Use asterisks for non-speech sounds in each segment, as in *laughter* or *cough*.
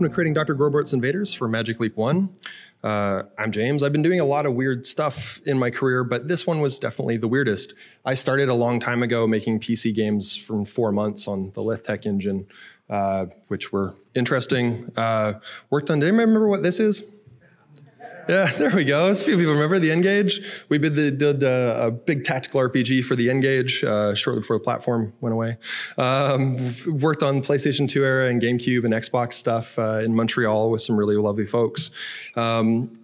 welcome to creating Dr. Grordbort's Invaders for Magic Leap 1. Uh, I'm James. I've been doing a lot of weird stuff in my career, but this one was definitely the weirdest. I started a long time ago making PC games from four months on the Lithtech engine, uh, which were interesting. Uh, worked on, do you remember what this is? Yeah, *laughs* there we go. A few people remember the N-Gage. We did, the, did uh, a big tactical RPG for the N-Gage uh, shortly before the platform went away. Um, worked on PlayStation 2 era and GameCube and Xbox stuff uh, in Montreal with some really lovely folks. Um,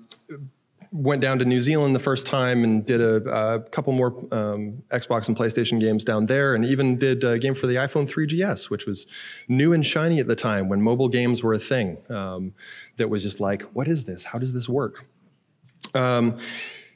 went down to New Zealand the first time and did a, a couple more um, Xbox and PlayStation games down there, and even did a game for the iPhone 3GS, which was new and shiny at the time when mobile games were a thing. Um, that was just like, what is this? How does this work? Um,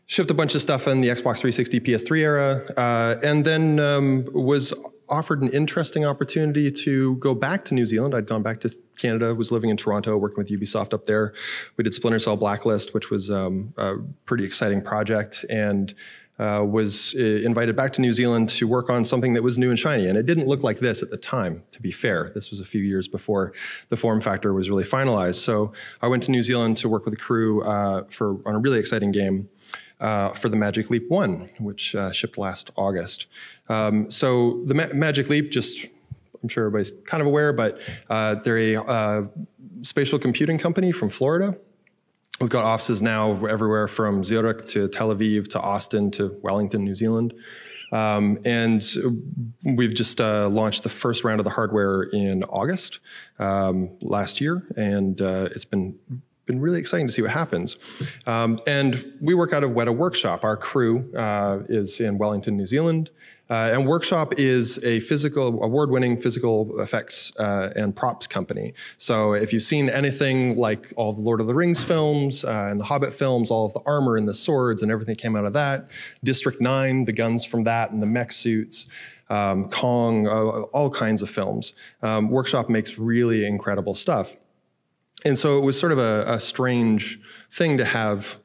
shipped a bunch of stuff in the Xbox 360 PS3 era, uh, and then um, was offered an interesting opportunity to go back to New Zealand. I'd gone back to Canada, was living in Toronto, working with Ubisoft up there. We did Splinter Cell Blacklist, which was um, a pretty exciting project, and uh, was uh, invited back to New Zealand to work on something that was new and shiny. And it didn't look like this at the time, to be fair. This was a few years before the form factor was really finalized. So I went to New Zealand to work with a crew uh, for on a really exciting game. Uh, for the Magic Leap 1, which uh, shipped last August. Um, so the Ma Magic Leap, just I'm sure everybody's kind of aware, but uh, they're a uh, spatial computing company from Florida. We've got offices now everywhere from Zurich to Tel Aviv to Austin to Wellington, New Zealand. Um, and we've just uh, launched the first round of the hardware in August um, last year, and uh, it's been been really exciting to see what happens. Um, and we work out of Weta Workshop. Our crew uh, is in Wellington, New Zealand. Uh, and Workshop is a physical, award-winning physical effects uh, and props company. So if you've seen anything like all the Lord of the Rings films uh, and the Hobbit films, all of the armor and the swords and everything came out of that. District 9, the guns from that and the mech suits. Um, Kong, uh, all kinds of films. Um, Workshop makes really incredible stuff. And so it was sort of a, a strange thing to have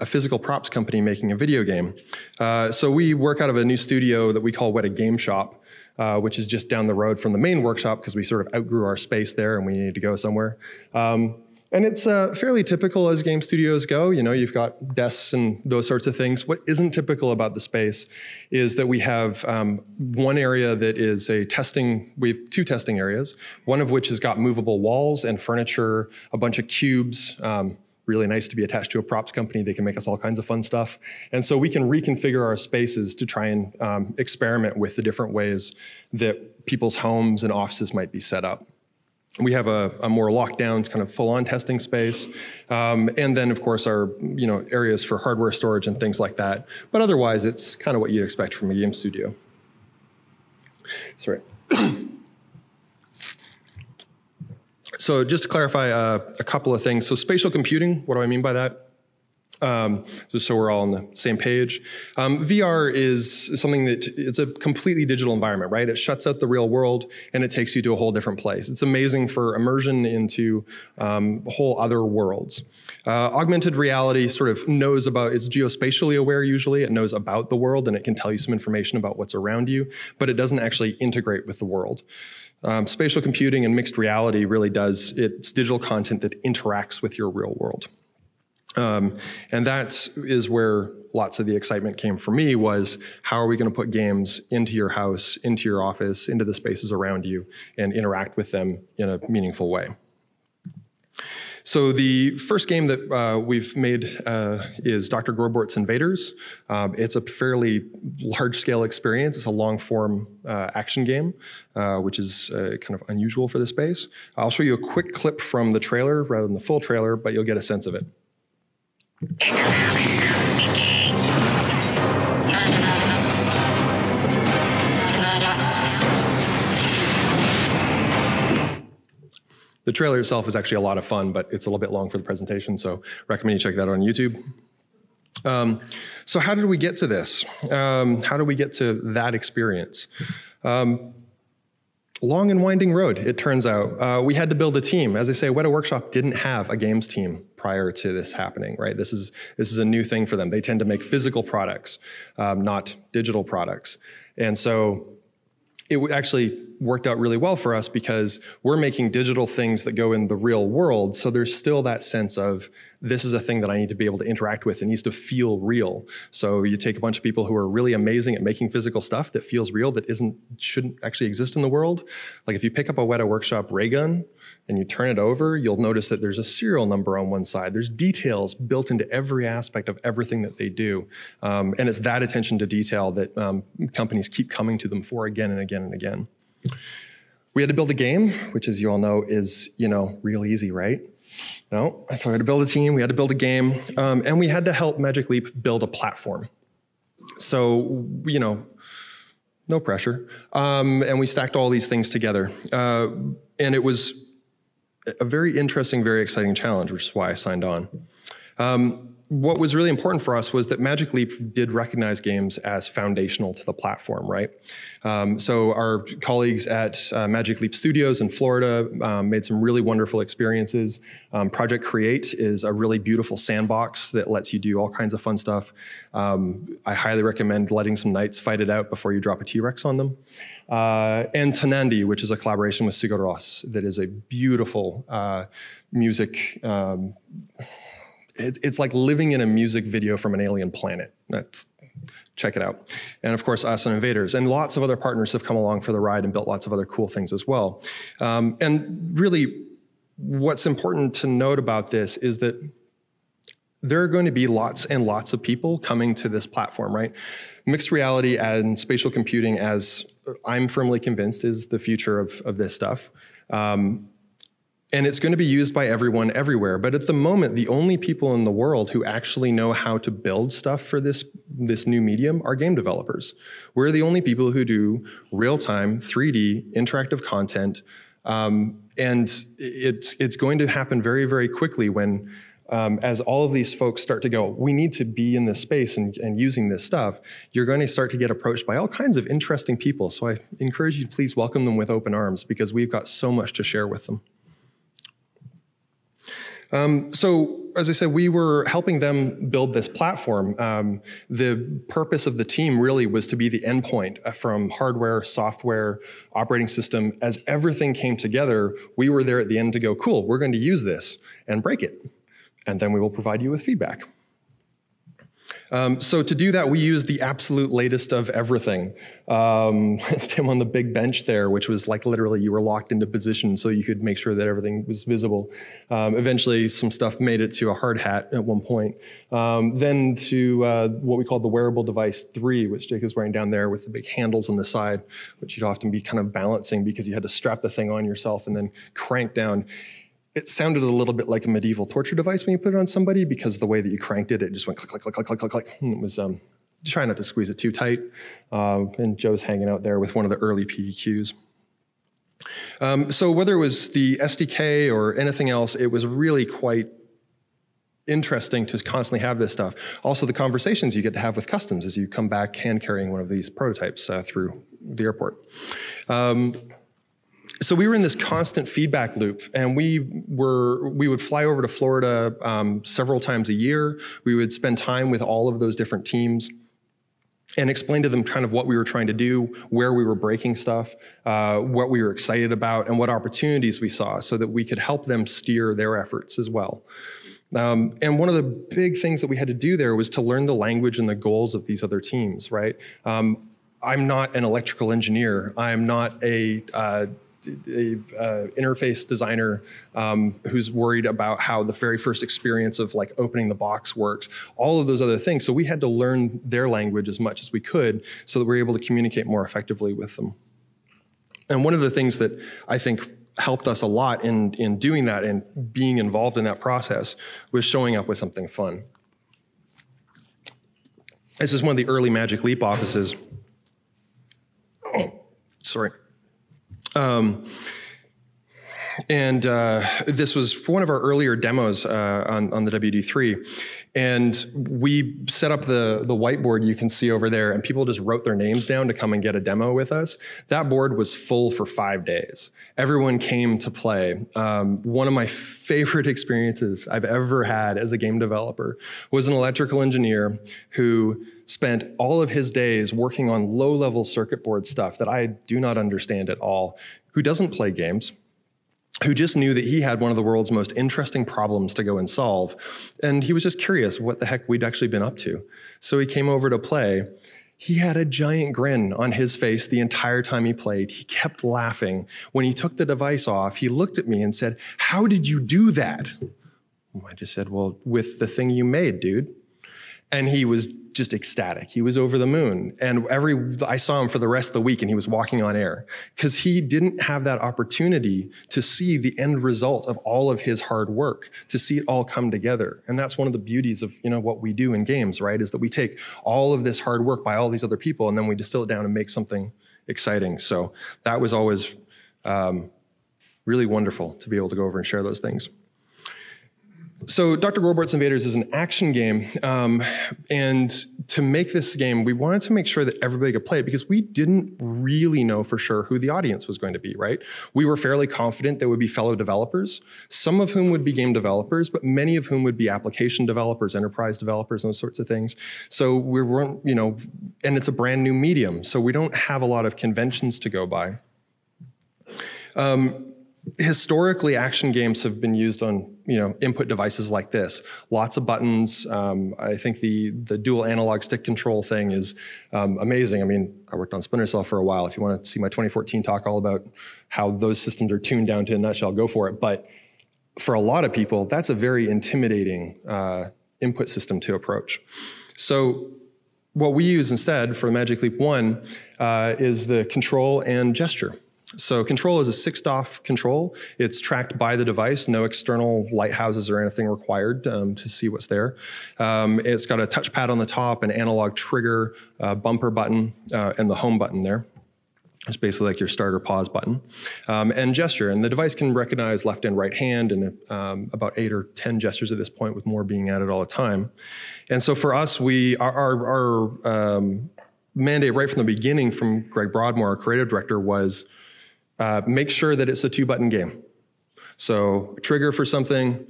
a physical props company making a video game. Uh, so we work out of a new studio that we call Weta Gameshop, uh, which is just down the road from the main workshop because we sort of outgrew our space there and we needed to go somewhere. Um, and it's uh, fairly typical as game studios go. You know, you've got desks and those sorts of things. What isn't typical about the space is that we have um, one area that is a testing, we have two testing areas, one of which has got movable walls and furniture, a bunch of cubes, um, really nice to be attached to a props company. They can make us all kinds of fun stuff. And so we can reconfigure our spaces to try and um, experiment with the different ways that people's homes and offices might be set up. We have a, a more locked down kind of full on testing space. Um, and then of course our you know areas for hardware storage and things like that. But otherwise it's kind of what you'd expect from a game studio. Sorry. *clears throat* So just to clarify uh, a couple of things. So spatial computing, what do I mean by that? Um, just so we're all on the same page. Um, VR is something that it's a completely digital environment, right? It shuts out the real world and it takes you to a whole different place. It's amazing for immersion into um, whole other worlds. Uh, augmented reality sort of knows about, it's geospatially aware usually, it knows about the world and it can tell you some information about what's around you, but it doesn't actually integrate with the world. Um, spatial computing and mixed reality really does, it's digital content that interacts with your real world. Um, and that is where lots of the excitement came for me was how are we going to put games into your house, into your office, into the spaces around you, and interact with them in a meaningful way. So the first game that uh, we've made uh, is Dr. Grordbort's Invaders. Um, it's a fairly large-scale experience. It's a long-form uh, action game, uh, which is uh, kind of unusual for the space. I'll show you a quick clip from the trailer rather than the full trailer, but you'll get a sense of it. The trailer itself is actually a lot of fun, but it's a little bit long for the presentation, so recommend you check that out on YouTube. Um, so how did we get to this? Um, how did we get to that experience? Um, long and winding road, it turns out. Uh, we had to build a team. As I say, Weta Workshop didn't have a games team prior to this happening, right? This is, this is a new thing for them. They tend to make physical products, um, not digital products. And so it actually worked out really well for us because we're making digital things that go in the real world. So there's still that sense of this is a thing that I need to be able to interact with. It needs to feel real. So you take a bunch of people who are really amazing at making physical stuff that feels real, that isn't shouldn't actually exist in the world. Like if you pick up a Weta Workshop ray gun and you turn it over, you'll notice that there's a serial number on one side. There's details built into every aspect of everything that they do. Um, and it's that attention to detail that um, companies keep coming to them for again and again and again. We had to build a game, which as you all know is, you know, real easy, right? No, so we had to build a team, we had to build a game, um, and we had to help Magic Leap build a platform. So, you know, no pressure. Um, and we stacked all these things together. Uh, and it was a very interesting, very exciting challenge, which is why I signed on. Um, what was really important for us was that Magic Leap did recognize games as foundational to the platform, right? Um, so our colleagues at uh, Magic Leap Studios in Florida um, made some really wonderful experiences. Um, Project Create is a really beautiful sandbox that lets you do all kinds of fun stuff. Um, I highly recommend letting some knights fight it out before you drop a T-Rex on them. Uh, and Tónandi, which is a collaboration with Sigur Rós, that is a beautiful uh, music it's, it's like living in a music video from an alien planet. That's, check it out. And of course, us and Invaders. And lots of other partners have come along for the ride and built lots of other cool things as well. Um, and really, what's important to note about this is that there are going to be lots and lots of people coming to this platform, right? Mixed reality and spatial computing, as I'm firmly convinced, is the future of, of this stuff. Um, and it's going to be used by everyone everywhere. But at the moment, the only people in the world who actually know how to build stuff for this, this new medium are game developers. We're the only people who do real-time 3D interactive content. Um, and it's, it's going to happen very, very quickly when um, as all of these folks start to go, we need to be in this space and, and, using this stuff, you're going to start to get approached by all kinds of interesting people. So I encourage you to please welcome them with open arms because we've got so much to share with them. Um, so as I said, we were helping them build this platform. Um, the purpose of the team really was to be the endpoint uh, from hardware, software, operating system. As everything came together, we were there at the end to go, cool, we're going to use this and break it. And then we will provide you with feedback. Um, so to do that, we used the absolute latest of everything. Um, *laughs* him on the big bench there, which was like literally you were locked into position so you could make sure that everything was visible. Um, eventually, some stuff made it to a hard hat at one point. Um, then to uh, what we called the wearable device 3, which Jake is wearing down there with the big handles on the side, which you'd often be kind of balancing because you had to strap the thing on yourself and then crank down it sounded a little bit like a medieval torture device when you put it on somebody because the way that you cranked it, it just went click, click, click, click, click, click, click. It was um, trying not to squeeze it too tight. Uh, and Joe's hanging out there with one of the early PEQs. Um, so whether it was the SDK or anything else, it was really quite interesting to constantly have this stuff. Also, the conversations you get to have with customs as you come back hand carrying one of these prototypes uh, through the airport. Um, so we were in this constant feedback loop and we were we would fly over to florida um, several times a year. We would spend time with all of those different teams and explain to them kind of what we were trying to do where we were breaking stuff uh, what we were excited about and what opportunities we saw so that we could help them steer their efforts as well. Um, and one of the big things that we had to do there was to learn the language and the goals of these other teams right? Um, I'm not an electrical engineer. I'm not a uh, a uh, interface designer um, who's worried about how the very first experience of like opening the box works, all of those other things. So we had to learn their language as much as we could so that we are able to communicate more effectively with them. And one of the things that I think helped us a lot in, in doing that and being involved in that process was showing up with something fun. This is one of the early Magic Leap offices. Oh, sorry. Um, and uh, this was one of our earlier demos uh, on, on the WD3. And we set up the, the whiteboard you can see over there, and people just wrote their names down to come and get a demo with us. That board was full for five days. Everyone came to play. Um, one of my *laughs* favorite experiences I've ever had as a game developer was an electrical engineer who spent all of his days working on low level circuit board stuff that I do not understand at all, who doesn't play games who just knew that he had one of the world's most interesting problems to go and solve. And he was just curious what the heck we'd actually been up to. So he came over to play. He had a giant grin on his face the entire time he played. He kept laughing. When he took the device off, he looked at me and said, How did you do that? I just said, Well, with the thing you made, dude. And he was just ecstatic. He was over the moon. And every I saw him for the rest of the week and he was walking on air because he didn't have that opportunity to see the end result of all of his hard work, to see it all come together. And that's one of the beauties of, you know, what we do in games, right? Is that we take all of this hard work by all these other people and then we distill it down and make something exciting. So that was always um, really wonderful to be able to go over and share those things. So Dr. Grordbort's Invaders is an action game, um, and to make this game, we wanted to make sure that everybody could play it because we didn't really know for sure who the audience was going to be, right? We were fairly confident there would be fellow developers, some of whom would be game developers, but many of whom would be application developers, enterprise developers, those sorts of things. So we weren't, you know, and it's a brand new medium, so we don't have a lot of conventions to go by. Um, historically action games have been used on you know input devices like this. Lots of buttons. Um, i think the the dual analog stick control thing is um, amazing. I mean i worked on splinter cell for a while. If you want to see my 2014 talk all about how those systems are tuned down to a nutshell go for it. But for a lot of people that's a very intimidating uh, input system to approach. So what we use instead for magic leap 1 uh, is the control and gesture so control is a 6 DoF control. It's tracked by the device, no external lighthouses or anything required um, to see what's there. Um, it's got a touchpad on the top, an analog trigger, bumper button, uh, and the home button there. It's basically like your start or pause button. Um, and gesture, and the device can recognize left and right hand and um, about eight or 10 gestures at this point with more being added all the time. And so for us, we, our, our, our um, mandate right from the beginning from Greg Broadmore, our creative director, was uh, make sure that it's a two button game. So trigger for something,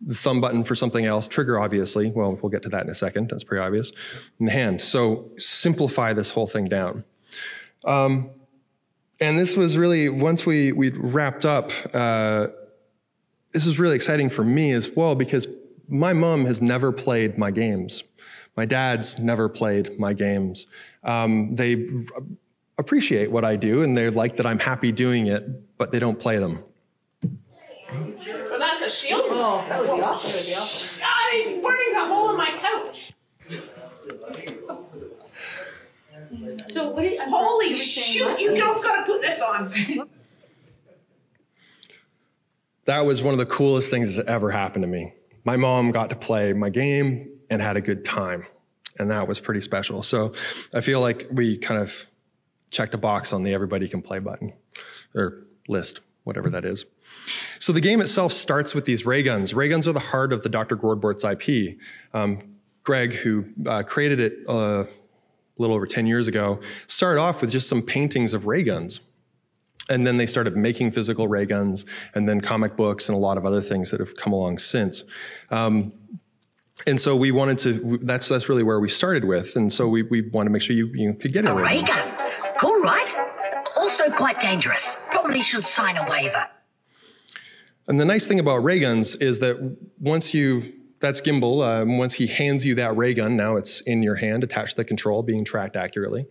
the thumb button for something else, trigger obviously, well, we'll get to that in a second, that's pretty obvious, and the hand. So simplify this whole thing down. Um, and this was really, once we, we wrapped up, uh, this was really exciting for me as well because my mom has never played my games. My dad's never played my games. Um, they appreciate what I do and they like that I'm happy doing it, but they don't play them. Well, that's a shield. Oh, that would be awesome. That would be awesome. I'm burning a hole in my couch. So what did I'm Holy you were saying shoot! You girls gotta put this on. That was one of the coolest things that ever happened to me. My mom got to play my game and had a good time, and that was pretty special. So I feel like we kind of checked the box on the everybody can play button or list, whatever that is. So the game itself starts with these ray guns. Ray guns are the heart of the Dr. Grordbort's IP. Um, Greg, who uh, created it uh, a little over 10 years ago, started off with just some paintings of ray guns. And then they started making physical ray guns, and then comic books and a lot of other things that have come along since. Um, and so we wanted to, that's, that's really where we started with. And so we, we wanted to make sure you, you could get a ray gun. Cool, right? Also quite dangerous. Probably should sign a waiver. And the nice thing about ray guns is that once you, that's gimbal, um, once he hands you that ray gun, now it's in your hand, attached to the control, being tracked accurately.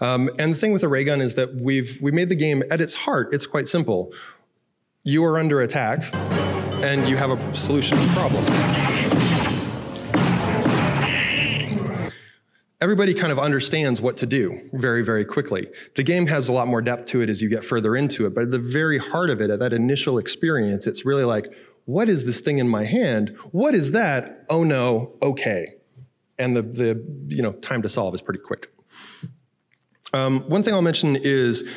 Um, and the thing with a ray gun is that we've, we made the game, at its heart, it's quite simple. You are under attack, and you have a solution to the problem. Everybody kind of understands what to do very, very quickly. The game has a lot more depth to it as you get further into it, but at the very heart of it, at that initial experience, it's really like, what is this thing in my hand? What is that? Oh no, okay. And the, the you know, time to solve is pretty quick. Um, one thing I'll mention is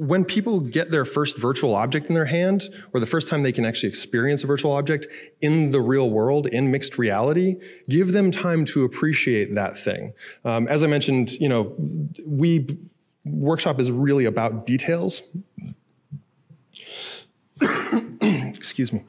when people get their first virtual object in their hand, or the first time they can actually experience a virtual object in the real world, in mixed reality, give them time to appreciate that thing. Um, as I mentioned, you know, Weta Workshop is really about details. *coughs* Excuse me.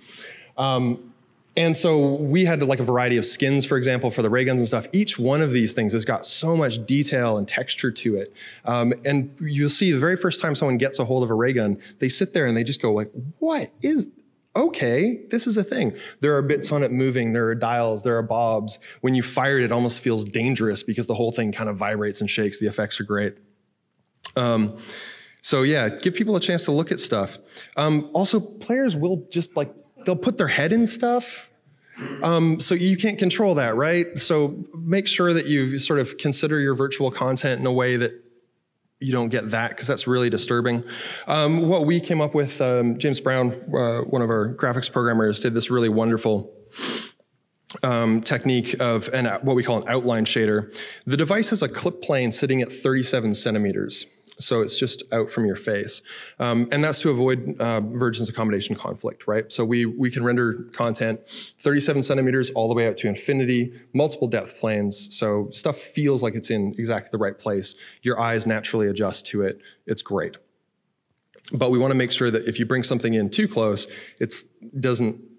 Um, and so we had like a variety of skins, for example, for the ray guns and stuff. Each one of these things has got so much detail and texture to it. Um, and you'll see the very first time someone gets a hold of a ray gun, they sit there and they just go like, what is, okay, this is a thing. There are bits on it moving, there are dials, there are bobs. When you fire it, it almost feels dangerous because the whole thing kind of vibrates and shakes. The effects are great. Um, so yeah, give people a chance to look at stuff. Um, also, players will just like they'll put their head in stuff. Um, so you can't control that, right? So make sure that you sort of consider your virtual content in a way that you don't get that because that's really disturbing. Um, what we came up with, um, James Brown, uh, one of our graphics programmers, did this really wonderful um, technique of an, what we call an outline shader. The device has a clip plane sitting at 37 centimeters so it's just out from your face. Um, and that's to avoid uh, vergence accommodation conflict, right? So we, we can render content 37 centimeters all the way out to infinity, multiple depth planes, so stuff feels like it's in exactly the right place. Your eyes naturally adjust to it. It's great. But we want to make sure that if you bring something in too close, it doesn't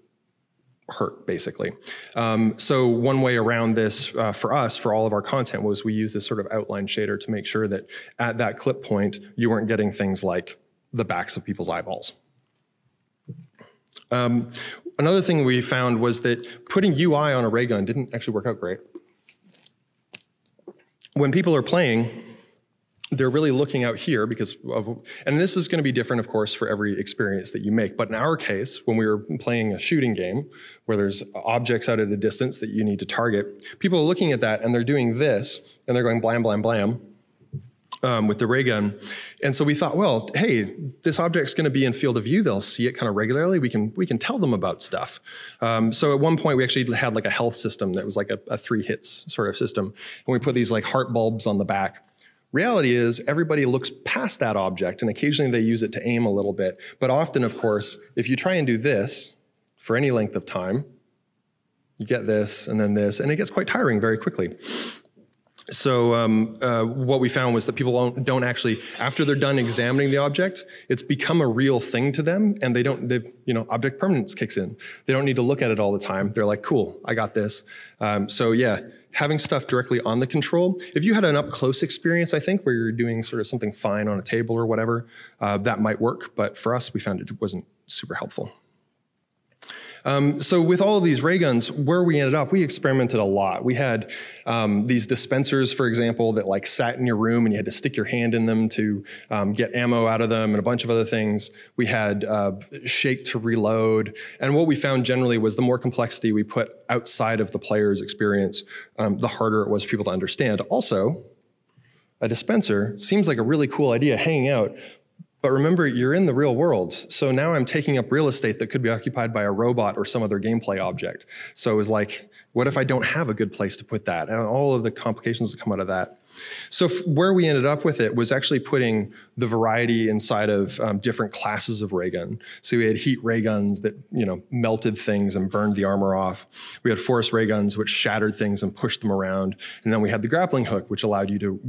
hurt, basically. Um, so one way around this uh, for us, for all of our content, was we use this sort of outline shader to make sure that at that clip point, you weren't getting things like the backs of people's eyeballs. Um, another thing we found was that putting UI on a ray gun didn't actually work out great. When people are playing, they're really looking out here because of, and this is going to be different, of course, for every experience that you make. But in our case, when we were playing a shooting game where there's objects out at a distance that you need to target, people are looking at that and they're doing this and they're going blam, blam, blam. Um, with the ray gun. And so we thought, well, hey, this object's going to be in field of view. They'll see it kind of regularly. We can we can tell them about stuff. Um, so at one point, we actually had like a health system that was like a, a three hits sort of system, and we put these like heart bulbs on the back. Reality is everybody looks past that object and occasionally they use it to aim a little bit. But often, of course, if you try and do this for any length of time, you get this and then this, and it gets quite tiring very quickly. So um, uh, what we found was that people don't, don't, actually, after they're done examining the object, it's become a real thing to them, and they don't, you know, object permanence kicks in. They don't need to look at it all the time. They're like, cool, I got this. Um, so yeah, having stuff directly on the control. If you had an up close experience, I think, where you're doing sort of something fine on a table or whatever, uh, that might work. But for us, we found it wasn't super helpful. Um, so with all of these ray guns, where we ended up, we experimented a lot. We had um, these dispensers, for example, that like sat in your room and you had to stick your hand in them to um, get ammo out of them and a bunch of other things. We had uh, shake to reload. And what we found generally was the more complexity we put outside of the player's experience, um, the harder it was for people to understand. Also, a dispenser seems like a really cool idea hanging out, but remember, you're in the real world. So now I'm taking up real estate that could be occupied by a robot or some other gameplay object. So it was like, what if I don't have a good place to put that? And all of the complications that come out of that. So where we ended up with it was actually putting the variety inside of um, different classes of ray gun. So we had heat ray guns that you know melted things and burned the armor off. We had force ray guns which shattered things and pushed them around. And then we had the grappling hook which allowed you to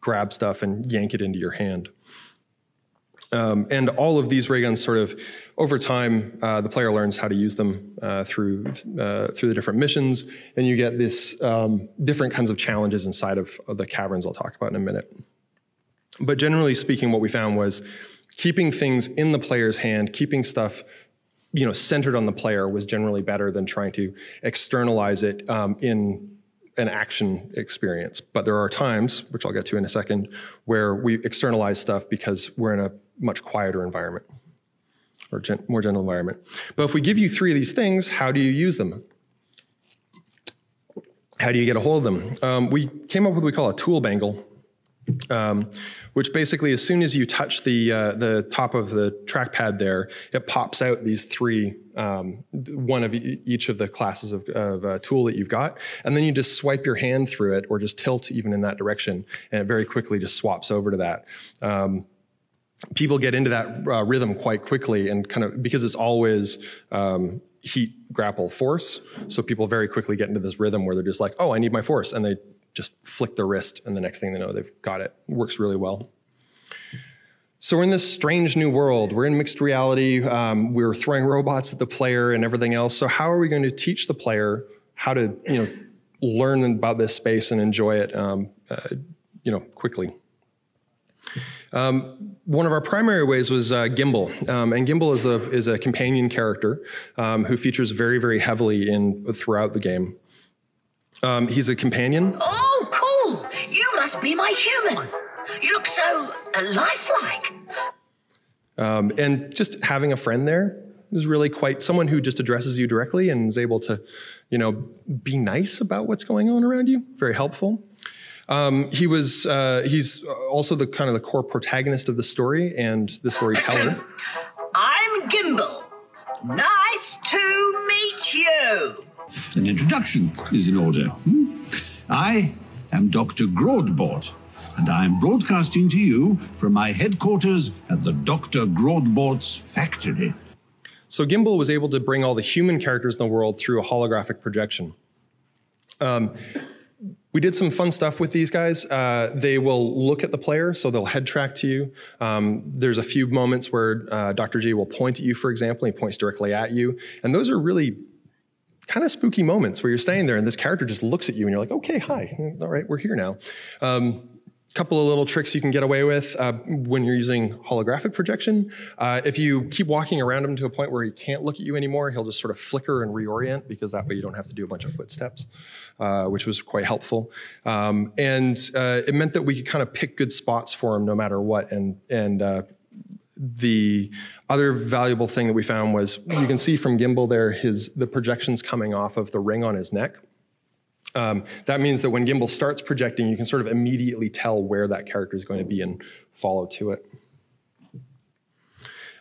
grab stuff and yank it into your hand. Um, and all of these ray guns sort of, over time, uh, the player learns how to use them uh, through, uh, through the different missions, and you get this um, different kinds of challenges inside of, of the caverns I'll talk about in a minute. But generally speaking, what we found was keeping things in the player's hand, keeping stuff you know, centered on the player was generally better than trying to externalize it um, in an action experience. But there are times, which I'll get to in a second, where we externalize stuff because we're in a much quieter environment or gen more gentle environment. But if we give you three of these things, how do you use them? How do you get a hold of them? Um, we came up with what we call a tool bangle, um, which basically, as soon as you touch the uh, the top of the trackpad there, it pops out these three, um, one of each of the classes of, of uh, tool that you've got, and then you just swipe your hand through it, or just tilt even in that direction, and it very quickly just swaps over to that. Um, people get into that uh, rhythm quite quickly and kind of because it's always um, heat grapple force so people very quickly get into this rhythm where they're just like oh i need my force and they just flick their wrist and the next thing they know they've got it, it works really well so we're in this strange new world. We're in mixed reality. Um, we're throwing robots at the player and everything else. So how are we going to teach the player how to, you know, learn about this space and enjoy it, um, uh, you know, quickly? Um, one of our primary ways was uh, Gimbal, um, and Gimbal is a is a companion character um, who features very very heavily in throughout the game. Um, he's a companion. Oh, cool! You must be my human. You look so uh, lifelike. Um, and just having a friend there is really quite someone who just addresses you directly and is able to, you know, be nice about what's going on around you. Very helpful. Um, he was uh, he's also the kind of the core protagonist of the story and the storyteller. *clears throat* I'm Gimbal. Nice to meet you. An introduction is in order. Hmm? I am Dr. Grordbort, and I am broadcasting to you from my headquarters at the Dr. Grordbort's factory. So Gimbal was able to bring all the human characters in the world through a holographic projection. Um, we did some fun stuff with these guys. Uh, they will look at the player, so they'll head track to you. Um, there's a few moments where uh, Dr. G will point at you, for example. He points directly at you. And those are really kind of spooky moments where you're standing there and this character just looks at you and you're like, okay, hi, all right, we're here now. Um, couple of little tricks you can get away with uh, when you're using holographic projection. Uh, if you keep walking around him to a point where he can't look at you anymore, he'll just sort of flicker and reorient because that way you don't have to do a bunch of footsteps, uh, which was quite helpful. Um, and uh, it meant that we could kind of pick good spots for him no matter what. And and uh, the other valuable thing that we found was you can see from Gimbal there his the projections coming off of the ring on his neck. Um, that means that when Gimbal starts projecting, you can sort of immediately tell where that character is going to be and follow to it.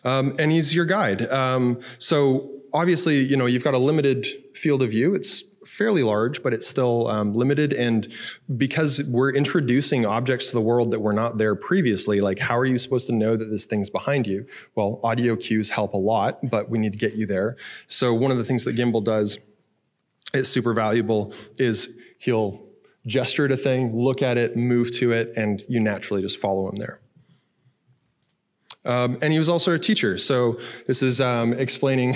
Um, and he's your guide. Um, so obviously, you know, you've got a limited field of view. It's fairly large, but it's still um, limited. And because we're introducing objects to the world that were not there previously, like how are you supposed to know that this thing's behind you? Well, audio cues help a lot, but we need to get you there. So one of the things that Gimbal does is super valuable is he'll gesture at a thing, look at it, move to it, and you naturally just follow him there. Um, and he was also a teacher. So this is um, explaining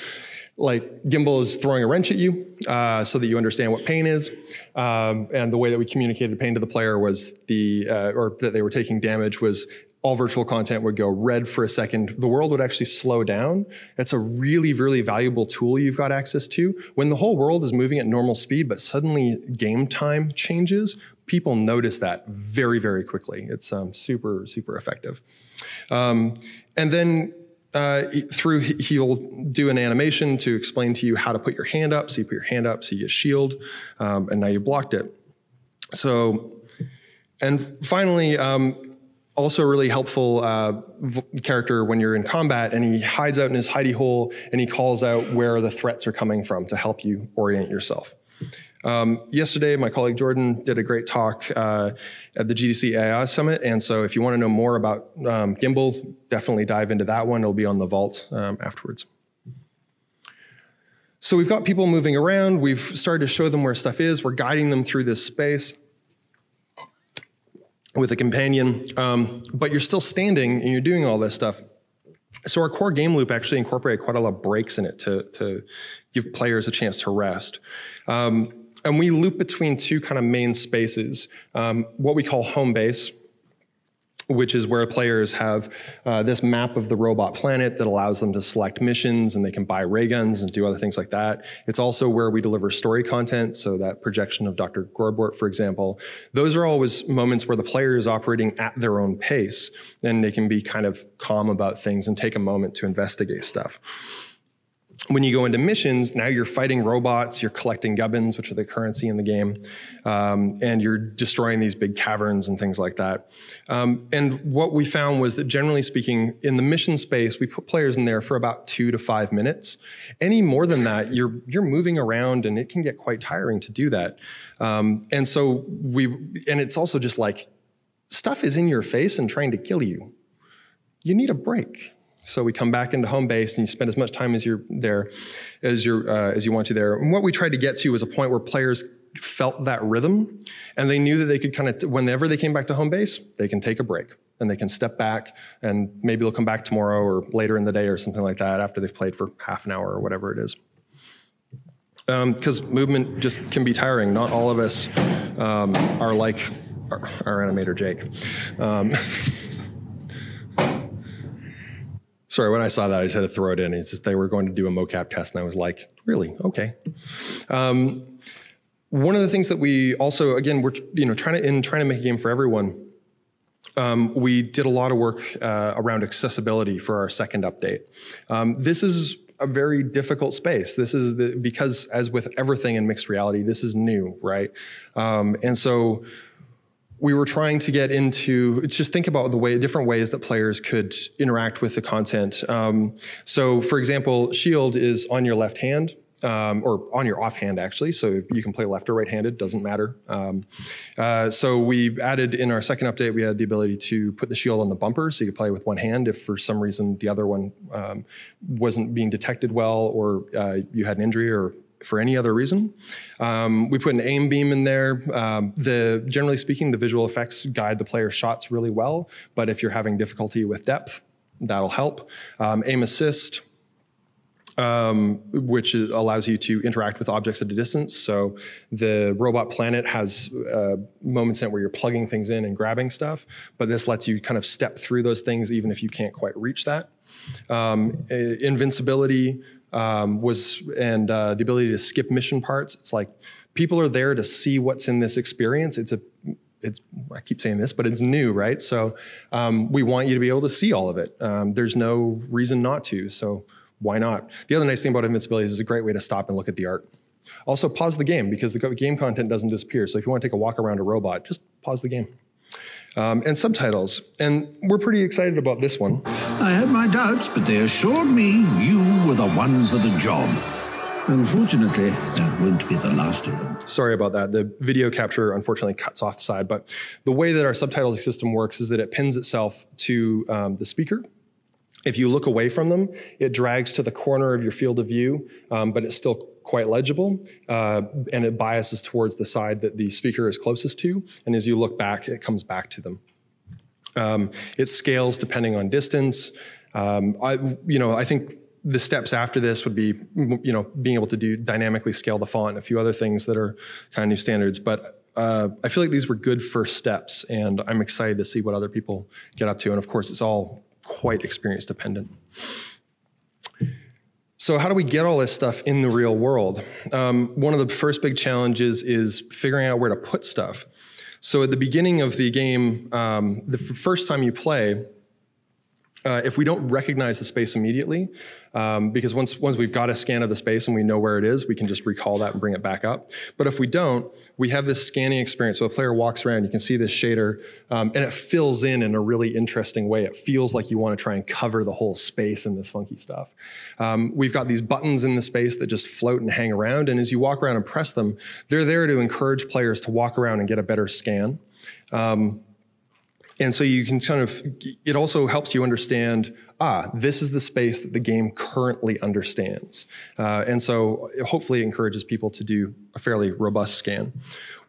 *laughs* like Gimbal is throwing a wrench at you uh, so that you understand what pain is. Um, and the way that we communicated pain to the player was the, uh, or that they were taking damage was all virtual content would go red for a second. The world would actually slow down. It's a really, really valuable tool you've got access to. When the whole world is moving at normal speed, but suddenly game time changes, people notice that very, very quickly. It's um, super, super effective. Um, and then uh, through he'll do an animation to explain to you how to put your hand up. So you put your hand up, so you get shield, um, and now you blocked it. So, and finally, um, also a really helpful uh, character when you're in combat and he hides out in his hidey hole and he calls out where the threats are coming from to help you orient yourself. Um, yesterday, my colleague Jordan did a great talk uh, at the GDC AI Summit, and so if you want to know more about um, Gimbal, definitely dive into that one. It'll be on the vault um, afterwards. So we've got people moving around. We've started to show them where stuff is. We're guiding them through this space with a companion, um, but you're still standing and you're doing all this stuff. So our core game loop actually incorporated quite a lot of breaks in it to, to give players a chance to rest. Um, and we loop between two kind of main spaces, um, what we call home base, which is where players have uh, this map of the robot planet that allows them to select missions and they can buy ray guns and do other things like that. It's also where we deliver story content, so that projection of Dr. Grordbort, for example. Those are always moments where the player is operating at their own pace and they can be kind of calm about things and take a moment to investigate stuff when you go into missions, now you're fighting robots, you're collecting gubbins, which are the currency in the game, um, and you're destroying these big caverns and things like that. Um, and what we found was that generally speaking, in the mission space, we put players in there for about two to five minutes. Any more than that, you're you're moving around, and it can get quite tiring to do that. Um, and so we, and it's also just like stuff is in your face and trying to kill you. you need a break. So we come back into home base and you spend as much time as you're there as you're uh, as you want to there. And what we tried to get to was a point where players felt that rhythm and they knew that they could kind of whenever they came back to home base, they can take a break and they can step back and maybe they'll come back tomorrow or later in the day or something like that after they've played for half an hour or whatever it is. Because um, movement just can be tiring. Not all of us um, are like our, our, animator Jake. Um, *laughs* sorry, when I saw that, I just had to throw it in. It's just they were going to do a mocap test, and I was like, really? Okay. Um, one of the things that we also, again, we're you know trying to in trying to make a game for everyone. Um, we did a lot of work uh, around accessibility for our second update. Um, this is a very difficult space. This is the, because, as with everything in mixed reality, this is new, right? Um, and so we were trying to get into just think about the way different ways that players could interact with the content. Um, so, for example, Shield is on your left hand um, or on your offhand actually, so you can play left or right-handed, doesn't matter. Um, uh, so we added in our second update, we had the ability to put the shield on the bumper, so you could play with one hand if for some reason the other one um, wasn't being detected well, or uh, you had an injury, or for any other reason. Um, we put an aim beam in there. Um, the generally speaking, the visual effects guide the player's shots really well, but if you're having difficulty with depth, that'll help. Um, aim assist um, which allows you to interact with objects at a distance. So the robot planet has uh, moments in where you're plugging things in and grabbing stuff, but this lets you kind of step through those things even if you can't quite reach that. Um, invincibility um, was and uh, the ability to skip mission parts. It's like people are there to see what's in this experience. It's a it's I keep saying this, but it's new, right? So um, we want you to be able to see all of it. Um, there's no reason not to. So why not? The other nice thing about invincibility is it's a great way to stop and look at the art. Also, pause the game because the game content doesn't disappear. So if you want to take a walk around a robot, just pause the game. Um, and subtitles. And we're pretty excited about this one. I had my doubts, but they assured me you were the one for the job. Unfortunately, that won't be the last of them. Sorry about that. The video capture unfortunately cuts off the side, but the way that our subtitling system works is that it pins itself to um, the speaker if you look away from them, it drags to the corner of your field of view, um, but it's still quite legible, uh, and it biases towards the side that the speaker is closest to. And as you look back, it comes back to them. Um, it scales depending on distance. Um, I, you know, I think the steps after this would be, you know, being able to do dynamically scale the font a few other things that are kind of new standards. But uh, I feel like these were good first steps, and I'm excited to see what other people get up to. And of course, it's all quite experience dependent. So, how do we get all this stuff in the real world? Um, one of the first big challenges is figuring out where to put stuff. So, at the beginning of the game, um, the first time you play, uh, if we don't recognize the space immediately, um, because once, once we've got a scan of the space and we know where it is, we can just recall that and bring it back up. But if we don't, we have this scanning experience. So a player walks around, you can see this shader, um, and it fills in in a really interesting way. It feels like you want to try and cover the whole space in this funky stuff. Um, we've got these buttons in the space that just float and hang around, and as you walk around and press them, they're there to encourage players to walk around and get a better scan. Um, and so you can kind of, it also helps you understand, ah, this is the space that the game currently understands. Uh, and so hopefully encourages people to do a fairly robust scan.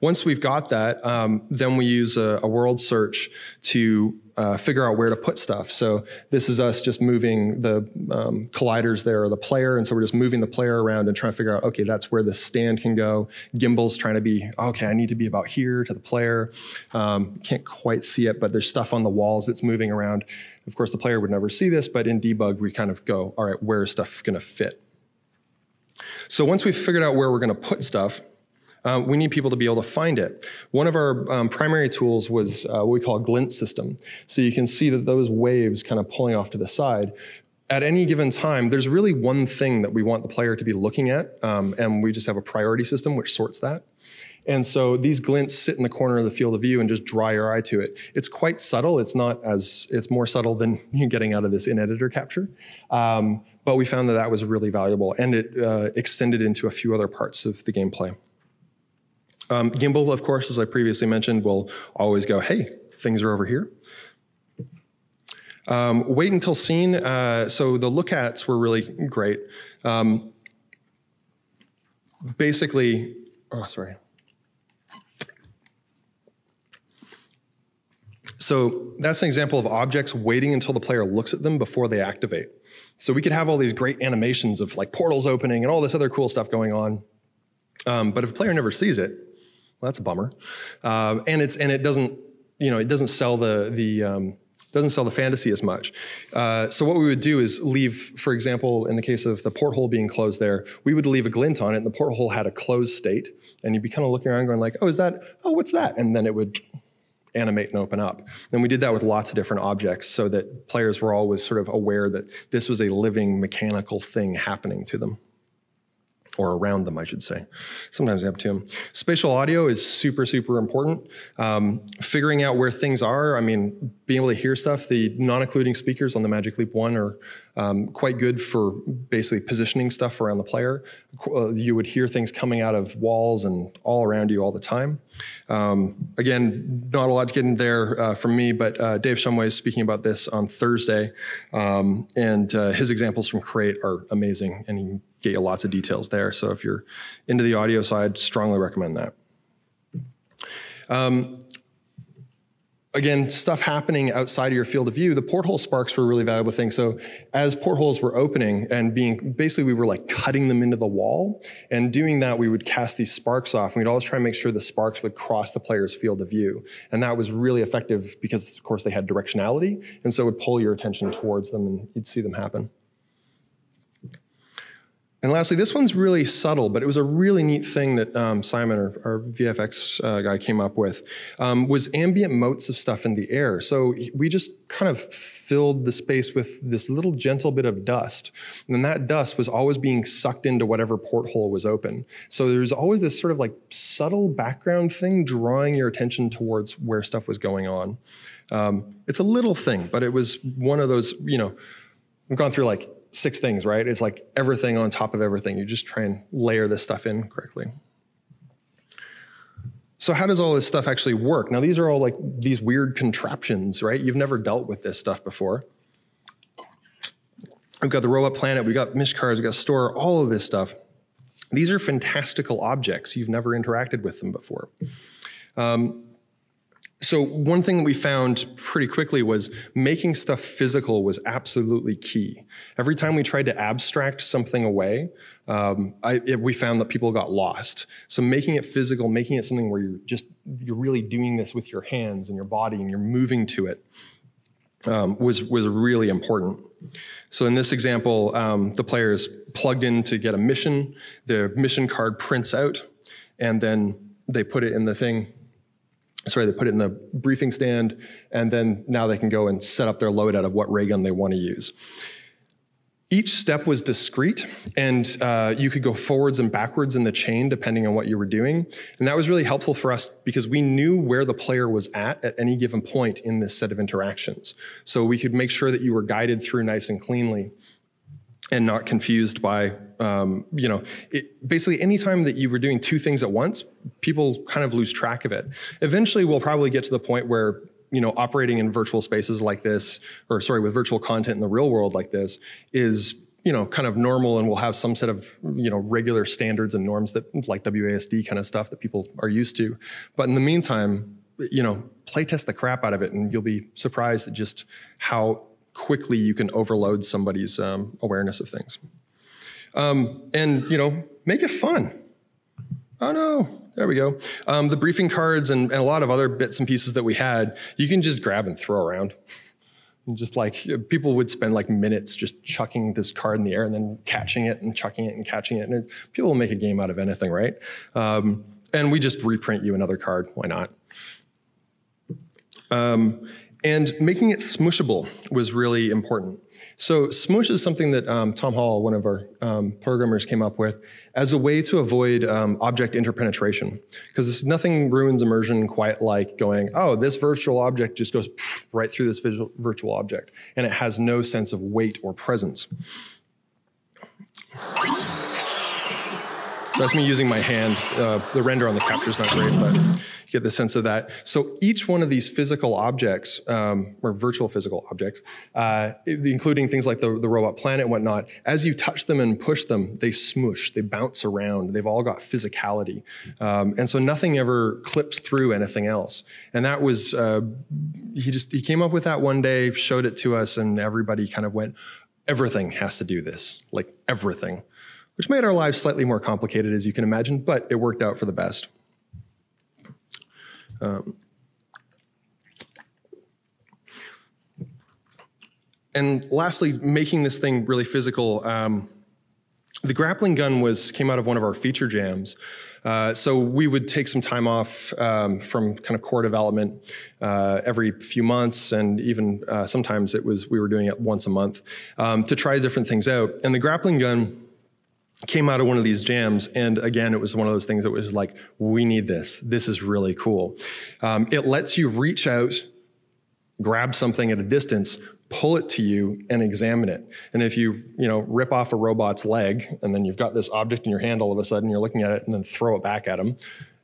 Once we've got that, um, then we use a, a world search to uh, figure out where to put stuff. So this is us just moving the um, colliders there or the player. And so we're just moving the player around and trying to figure out, okay, that's where the stand can go. Gimbal's trying to be, okay, I need to be about here to the player. Um, can't quite see it, but there's stuff on the walls that's moving around. Of course, the player would never see this, but in debug, we kind of go, all right, where is stuff going to fit? So once we've figured out where we're going to put stuff, uh, we need people to be able to find it. One of our um, primary tools was uh, what we call a glint system. So you can see that those waves kind of pulling off to the side. At any given time, there's really one thing that we want the player to be looking at, um, and we just have a priority system which sorts that. And so these glints sit in the corner of the field of view and just draw your eye to it. It's quite subtle. It's not as, it's more subtle than *laughs* you getting out of this in-editor capture. Um, but we found that that was really valuable and it uh, extended into a few other parts of the gameplay. Um, Gimbal, of course, as I previously mentioned, will always go, hey, things are over here. Um, wait until scene. Uh, so the look ats were really great. Um, basically, oh, sorry. So that's an example of objects waiting until the player looks at them before they activate. So we could have all these great animations of like portals opening and all this other cool stuff going on. Um, but if a player never sees it, well, that's a bummer. Uh, and it's and it doesn't, you know, it doesn't sell the the um, doesn't sell the fantasy as much. Uh, so what we would do is leave, for example, in the case of the porthole being closed there, we would leave a glint on it, and the porthole had a closed state, and you'd be kind of looking around going like, oh, is that? Oh, what's that? And then it would animate and open up. And we did that with lots of different objects so that players were always sort of aware that this was a living mechanical thing happening to them or around them, I should say. Sometimes up to them. Spatial audio is super, super important. Um, figuring out where things are, I mean, being able to hear stuff, the non-occluding speakers on the Magic Leap 1 are um, quite good for basically positioning stuff around the player. Uh, you would hear things coming out of walls and all around you all the time. Um, again, not a lot to get in there uh, from me, but uh, Dave Shumway is speaking about this on Thursday, um, and uh, his examples from Create are amazing, and he get you lots of details there. So if you're into the audio side, strongly recommend that. Um, again, stuff happening outside of your field of view, the porthole sparks were a really valuable thing. So as portholes were opening and being, basically we were like cutting them into the wall and doing that, we would cast these sparks off and we'd always try and make sure the sparks would cross the player's field of view. And that was really effective because of course they had directionality and so it would pull your attention towards them and you'd see them happen. And lastly, this one's really subtle, but it was a really neat thing that um, Simon, our, our VFX uh, guy, came up with, um, was ambient motes of stuff in the air. So we just kind of filled the space with this little gentle bit of dust. And that dust was always being sucked into whatever porthole was open. So there was always this sort of like subtle background thing drawing your attention towards where stuff was going on. Um, it's a little thing, but it was one of those, you know, I've gone through like six things, right? It's like everything on top of everything. You just try and layer this stuff in correctly. So how does all this stuff actually work? Now these are all like these weird contraptions, right? You've never dealt with this stuff before. We've got the robot planet, we've got Mishkars, we've got store, all of this stuff. These are fantastical objects. You've never interacted with them before. Um, so one thing that we found pretty quickly was making stuff physical was absolutely key. Every time we tried to abstract something away, um, I, it, we found that people got lost. So making it physical, making it something where you're just you're really doing this with your hands and your body and you're moving to it um, was was really important. So in this example, um, the player is plugged in to get a mission. The mission card prints out, and then they put it in the thing sorry, they put it in the briefing stand, and then now they can go and set up their loadout of what ray gun they want to use. Each step was discrete, and uh, you could go forwards and backwards in the chain depending on what you were doing. And that was really helpful for us because we knew where the player was at at any given point in this set of interactions. So we could make sure that you were guided through nice and cleanly and not confused by, um, you know, it, basically anytime that you were doing two things at once, people kind of lose track of it. Eventually, we'll probably get to the point where, you know, operating in virtual spaces like this, or sorry, with virtual content in the real world like this, is you know, kind of normal and we'll have some set of, you know, regular standards and norms that like WASD kind of stuff that people are used to. But in the meantime, you know, play test the crap out of it and you'll be surprised at just how quickly you can overload somebody's um, awareness of things. Um, and, you know, make it fun. Oh no, there we go. Um, the briefing cards and, and, a lot of other bits and pieces that we had, you can just grab and throw around. And just like people would spend like minutes just chucking this card in the air and then catching it and chucking it and catching it. And people will make a game out of anything, right? Um, and we just reprint you another card. Why not? Um, and making it smushable was really important. So smush is something that um, Tom Hall, one of our um, programmers, came up with as a way to avoid um, object interpenetration. Because nothing ruins immersion quite like going, oh, this virtual object just goes right through this visual, virtual object, and it has no sense of weight or presence. That's me using my hand. Uh, the render on the capture is not great, but get the sense of that. So each one of these physical objects, um, or virtual physical objects, uh, including things like the, the robot planet and whatnot, as you touch them and push them, they smoosh, they bounce around. They've all got physicality. Um, and so nothing ever clips through anything else. And that was, uh, he just, he came up with that one day, showed it to us, and everybody kind of went, everything has to do this, like everything which made our lives slightly more complicated, as you can imagine, but it worked out for the best. Um, and lastly, making this thing really physical. Um, the grappling gun was came out of one of our feature jams. Uh, so we would take some time off um, from kind of core development uh, every few months, and even uh, sometimes it was we were doing it once a month um, to try different things out. And the grappling gun came out of one of these jams and again it was one of those things that was like we need this this is really cool um, it lets you reach out grab something at a distance pull it to you and examine it and if you you know rip off a robot's leg and then you've got this object in your hand all of a sudden you're looking at it and then throw it back at them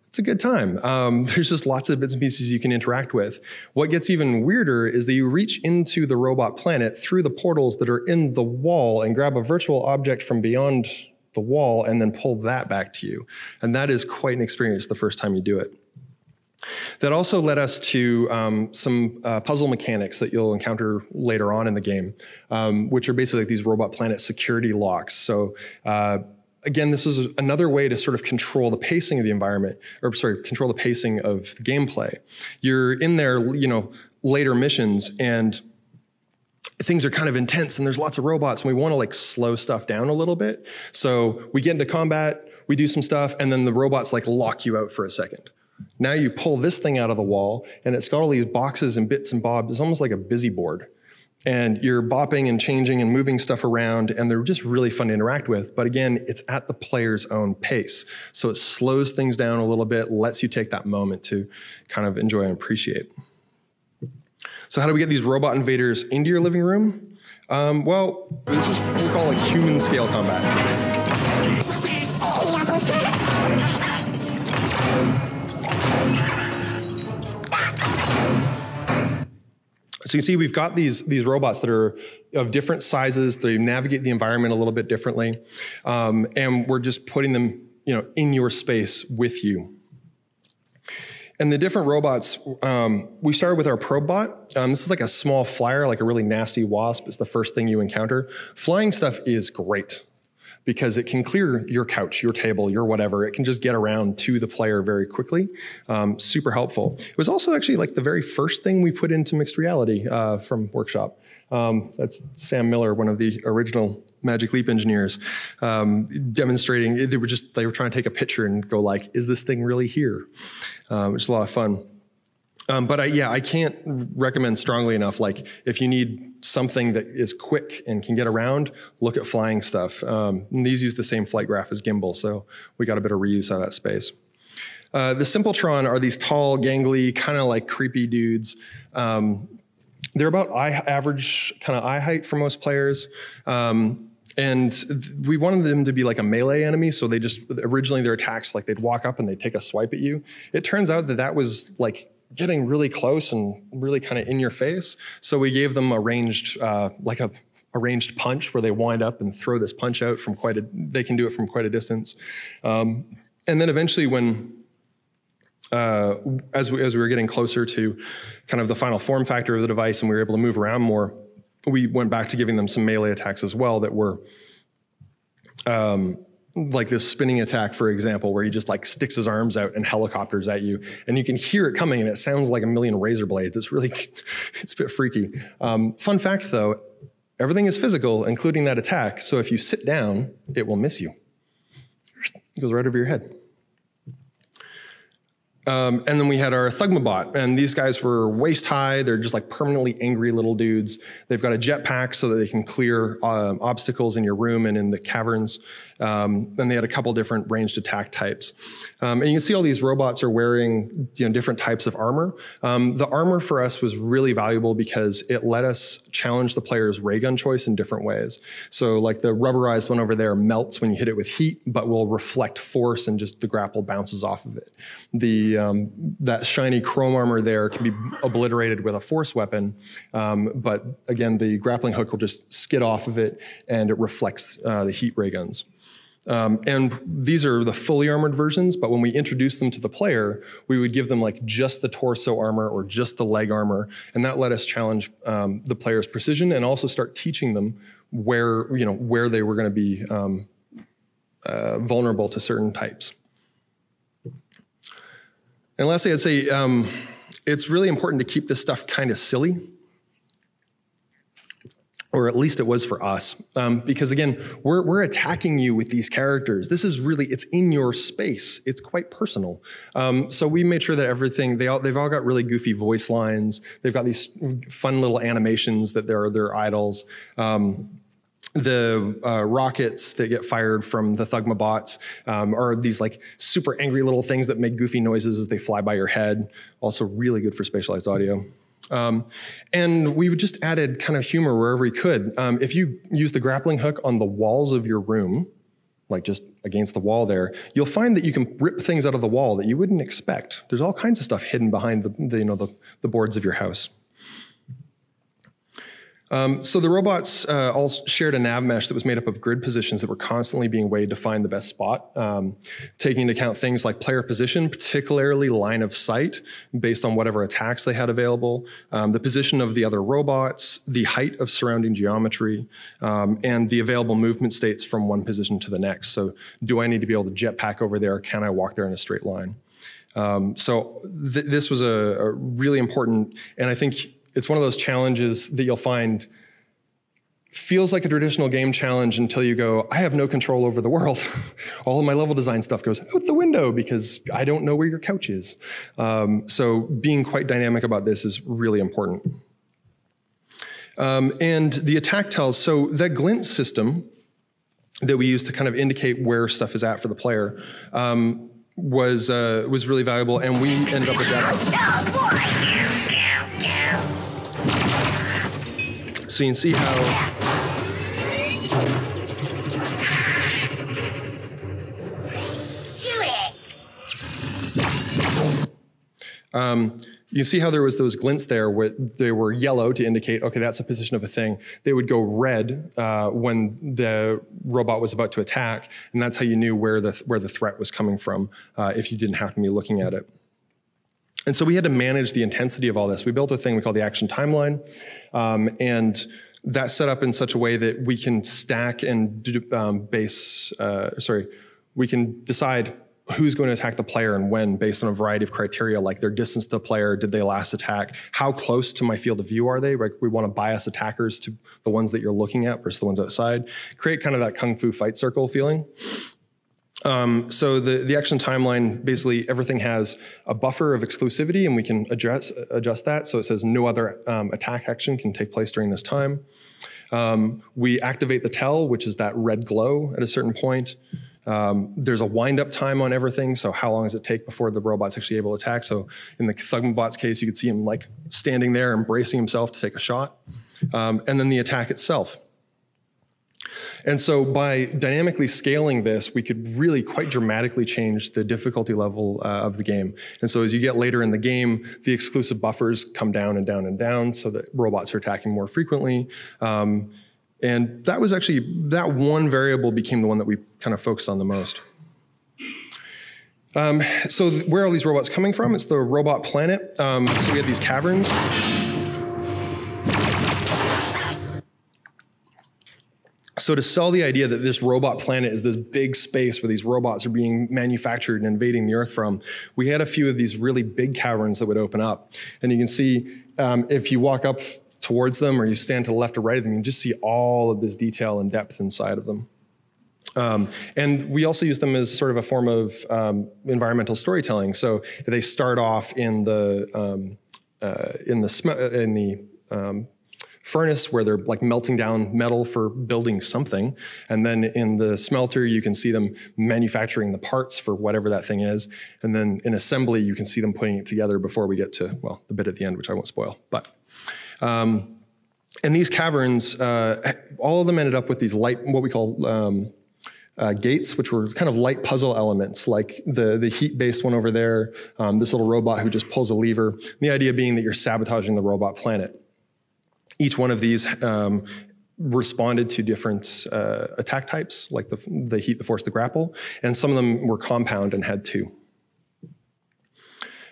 it's a good time. Um, *laughs* there's just lots of bits and pieces you can interact with. What gets even weirder is that you reach into the robot planet through the portals that are in the wall and grab a virtual object from beyond the wall and then pull that back to you. And that is quite an experience the first time you do it. That also led us to um, some uh, puzzle mechanics that you'll encounter later on in the game, um, which are basically like these Robot Planet security locks. So uh, again, this is another way to sort of control the pacing of the environment, or sorry, control the pacing of the gameplay. You're in there, you know, later missions, and things are kind of intense and there's lots of robots and we want to like slow stuff down a little bit. So we get into combat, we do some stuff, and then the robots like lock you out for a second. Now you pull this thing out of the wall and it's got all these boxes and bits and bobs. It's almost like a busy board. And you're bopping and changing and moving stuff around, and they're just really fun to interact with. But again, it's at the player's own pace. So it slows things down a little bit, lets you take that moment to kind of enjoy and appreciate. So how do we get these robot invaders into your living room? Um, well, this is what we call like human scale combat. So you see we've got these, these robots that are of different sizes. They navigate the environment a little bit differently. Um, and we're just putting them you know, in your space with you. And the different robots, um, we started with our ProbeBot. Um, this is like a small flyer, like a really nasty wasp. It's the first thing you encounter. Flying stuff is great because it can clear your couch, your table, your whatever. It can just get around to the player very quickly. Um, super helpful. It was also actually like the very first thing we put into mixed reality uh, from Workshop. Um, that's Sam Miller, one of the original Magic Leap engineers, um, demonstrating. They were just they were trying to take a picture and go like, "Is this thing really here?" Um, which is a lot of fun. Um, but I, yeah, I can't recommend strongly enough. Like, if you need something that is quick and can get around, look at flying stuff. Um, these use the same flight graph as gimbal, so we got a bit of reuse out of that space. Uh, the Simpletron are these tall, gangly, kind of like creepy dudes. Um, they're about eye average kind of eye height for most players. Um, and we wanted them to be like a melee enemy, so they just originally their attacks like they'd walk up and they'd take a swipe at you. It turns out that that was like getting really close and really kind of in your face. So we gave them a ranged, uh, like a, a ranged punch where they wind up and throw this punch out from quite a. They can do it from quite a distance. Um, and then eventually, when uh, as we as we were getting closer to kind of the final form factor of the device, and we were able to move around more we went back to giving them some melee attacks as well that were um, like this spinning attack, for example, where he just like sticks his arms out and helicopters at you, and you can hear it coming, and it sounds like a million razor blades. It's really, *laughs* it's a bit freaky. Um, fun fact, though, everything is physical, including that attack. So if you sit down, it will miss you. It goes right over your head. Um, and then we had our Thugmabot, and these guys were waist high. They're just like permanently angry little dudes. They've got a jetpack so that they can clear um, obstacles in your room and in the caverns. Um, and they had a couple different ranged attack types. Um, and you can see all these robots are wearing you know, different types of armor. Um, the armor for us was really valuable because it let us challenge the player's ray gun choice in different ways. So like the rubberized one over there melts when you hit it with heat, but will reflect force and just the grapple bounces off of it. The um, that shiny chrome armor there can be obliterated with a force weapon, um, but again, the grappling hook will just skid off of it and it reflects uh, the heat ray guns. Um, and these are the fully armored versions, but when we introduce them to the player, we would give them like just the torso armor or just the leg armor, and that let us challenge um, the player's precision and also start teaching them where you know where they were going to be um, uh, vulnerable to certain types. And lastly, I'd say um, it's really important to keep this stuff kind of silly or at least it was for us. Um, because again we're, we're attacking you with these characters. This is really it's in your space. It's quite personal. Um, so we made sure that everything they all they've all got really goofy voice lines. They've got these fun little animations that they're their idles. Um, the uh, rockets that get fired from the Thugmabots um, are these like super angry little things that make goofy noises as they fly by your head. Also, really good for spatialized audio. Um, and we just added kind of humor wherever we could. Um, if you use the grappling hook on the walls of your room, like just against the wall there, you'll find that you can rip things out of the wall that you wouldn't expect. There's all kinds of stuff hidden behind the, the you know the, the boards of your house. Um, so the robots uh, all shared a nav mesh that was made up of grid positions that were constantly being weighed to find the best spot, um, taking into account things like player position, particularly line of sight, based on whatever attacks they had available, um, the position of the other robots, the height of surrounding geometry, um, and the available movement states from one position to the next. So do I need to be able to jetpack over there? Can I walk there in a straight line? Um, so th this was a, a really important, and I think it's one of those challenges that you'll find feels like a traditional game challenge until you go, I have no control over the world. *laughs* All of my level design stuff goes out the window because I don't know where your couch is. Um, so being quite dynamic about this is really important. Um, and the attack tells, so that glint system that we use to kind of indicate where stuff is at for the player um, was, uh, was really valuable and we ended up with that. *laughs* So you can see how Um, you see how there was those glints there where they were yellow to indicate, okay, that's the position of a thing. They would go red uh, when the robot was about to attack, and that's how you knew where the, where the threat was coming from uh, if you didn't have to be looking at it. And so we had to manage the intensity of all this. We built a thing we call the action timeline, um, and that's set up in such a way that we can stack and um, base, uh, sorry, we can decide who's going to attack the player and when based on a variety of criteria like their distance to the player, did they last attack, how close to my field of view are they? Like we want to bias attackers to the ones that you're looking at versus the ones outside. Create kind of that kung fu fight circle feeling. Um, so the, the action timeline, basically everything has a buffer of exclusivity and we can adjust, adjust that. So it says no other um, attack action can take place during this time. Um, we activate the tell, which is that red glow at a certain point. Um, there's a wind up time on everything. So how long does it take before the robot's actually able to attack? So in the Thugmabot's case, you could see him like standing there, embracing himself to take a shot. Um, and then the attack itself. And so by dynamically scaling this, we could really quite dramatically change the difficulty level uh, of the game. And so as you get later in the game, the exclusive buffers come down and down and down so that robots are attacking more frequently. Um, and that was actually, that one variable became the one that we kind of focused on the most. Um, so where are all these robots coming from? It's the robot planet. Um, so we had these caverns. So to sell the idea that this robot planet is this big space where these robots are being manufactured and invading the Earth from, we had a few of these really big caverns that would open up. And you can see um, if you walk up towards them or you stand to the left or right of them, you can just see all of this detail and depth inside of them. Um, and we also use them as sort of a form of um, environmental storytelling. So they start off in the um, uh, in the uh, in the um, furnace where they're like melting down metal for building something, and then in the smelter you can see them manufacturing the parts for whatever that thing is, and then in assembly you can see them putting it together before we get to well the bit at the end, which I won't spoil, but. Um, and these caverns, uh, all of them ended up with these light, what we call um, uh, gates, which were kind of light puzzle elements, like the, the heat-based one over there, um, this little robot who just pulls a lever. The idea being that you're sabotaging the robot planet. Each one of these um, responded to different uh, attack types, like the, the heat, the force, the grapple, and some of them were compound and had two.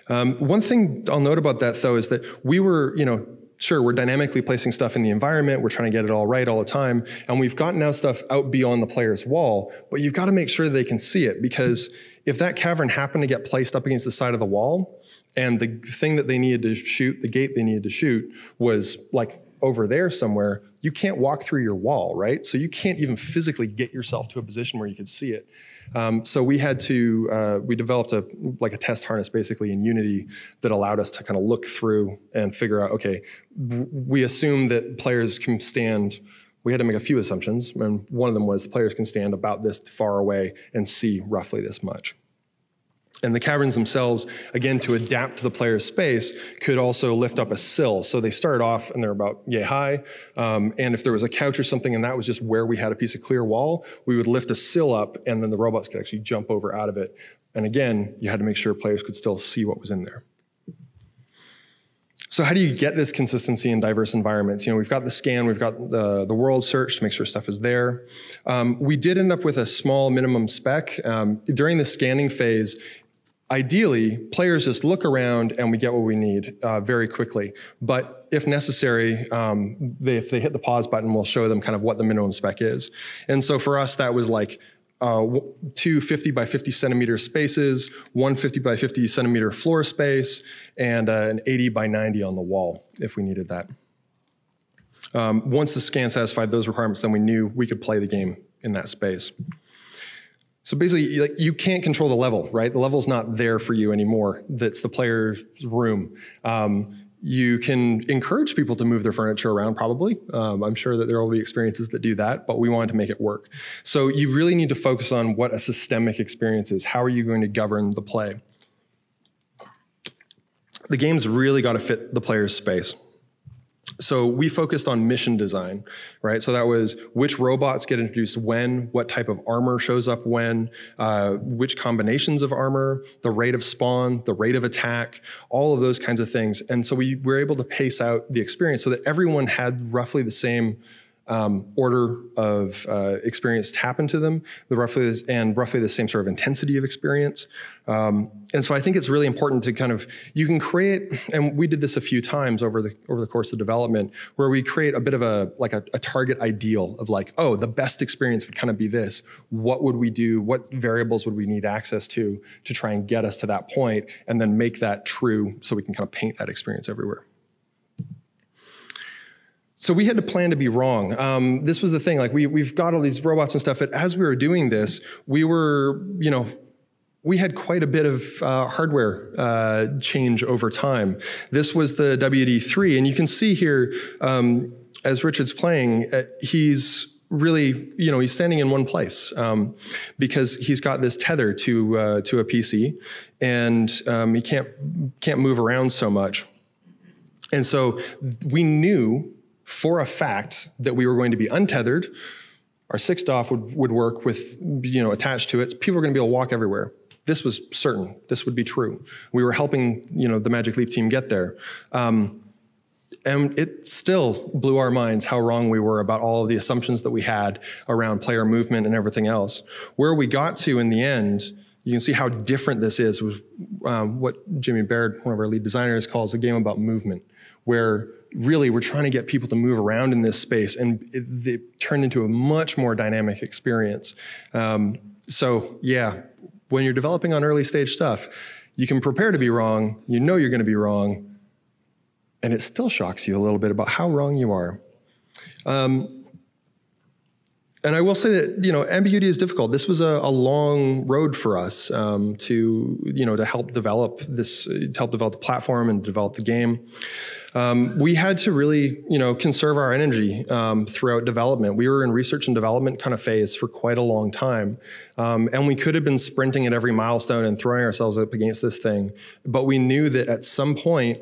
Um, one thing I'll note about that, though, is that we were, you know, sure, we're dynamically placing stuff in the environment, we're trying to get it all right all the time, and we've gotten now stuff out beyond the player's wall, but you've got to make sure they can see it because if that cavern happened to get placed up against the side of the wall, and the thing that they needed to shoot, the gate they needed to shoot, was like over there somewhere, you can't walk through your wall, right? So you can't even physically get yourself to a position where you could see it. Um, so we had to, uh, we developed a like a test harness basically in Unity that allowed us to kind of look through and figure out, okay, we assume that players can stand. We had to make a few assumptions, and one of them was the players can stand about this far away and see roughly this much. And the caverns themselves, again, to adapt to the player's space, could also lift up a sill. So they started off and they're about yay high. Um, and if there was a couch or something and that was just where we had a piece of clear wall, we would lift a sill up and then the robots could actually jump over out of it. And again, you had to make sure players could still see what was in there. So how do you get this consistency in diverse environments? You know, we've got the scan, we've got the, the world search to make sure stuff is there. Um, we did end up with a small minimum spec. Um, during the scanning phase, Ideally, players just look around and we get what we need uh, very quickly. But if necessary, um, they, if they hit the pause button, we'll show them kind of what the minimum spec is. And so for us, that was like uh, two 50 by 50 centimeter spaces, one 50 by 50 centimeter floor space, and uh, an 80 by 90 on the wall if we needed that. Um, once the scan satisfied those requirements, then we knew we could play the game in that space. So basically, like you can't control the level, right? The level's not there for you anymore. That's the player's room. Um, you can encourage people to move their furniture around, probably. Um, I'm sure that there will be experiences that do that, but we wanted to make it work. So you really need to focus on what a systemic experience is. How are you going to govern the play? The game's really got to fit the player's space. So we focused on mission design, right? So that was which robots get introduced when, what type of armor shows up when, uh, which combinations of armor, the rate of spawn, the rate of attack, all of those kinds of things. And so we were able to pace out the experience so that everyone had roughly the same um, order of uh, experience happen to them, the roughly and roughly the same sort of intensity of experience. Um, and so I think it's really important to kind of you can create, and we did this a few times over the over the course of development, where we create a bit of a like a, a target ideal of like, oh, the best experience would kind of be this. What would we do? What variables would we need access to to try and get us to that point, and then make that true so we can kind of paint that experience everywhere. So we had to plan to be wrong. Um, this was the thing. Like we we've got all these robots and stuff. But as we were doing this, we were you know we had quite a bit of uh, hardware uh, change over time. This was the WD3, and you can see here um, as Richard's playing, uh, he's really, you know, he's standing in one place um, because he's got this tether to uh, to a PC, and um, he can't can't move around so much. And so we knew for a fact that we were going to be untethered. Our sixth off would, would work with, you know, attached to it. People were going to be able to walk everywhere. This was certain. This would be true. We were helping, you know, the Magic Leap team get there. Um, and it still blew our minds how wrong we were about all of the assumptions that we had around player movement and everything else. Where we got to in the end, you can see how different this is with um, what Jimmy Baird, one of our lead designers, calls a game about movement, where really we're trying to get people to move around in this space and it, it turned into a much more dynamic experience. Um, so yeah when you're developing on early stage stuff you can prepare to be wrong you know you're going to be wrong and it still shocks you a little bit about how wrong you are. Um, and I will say that you know ambiguity is difficult. This was a, a long road for us um, to you know to help develop this, to help develop the platform and develop the game. Um, we had to really you know conserve our energy um, throughout development. We were in research and development kind of phase for quite a long time, um, and we could have been sprinting at every milestone and throwing ourselves up against this thing. But we knew that at some point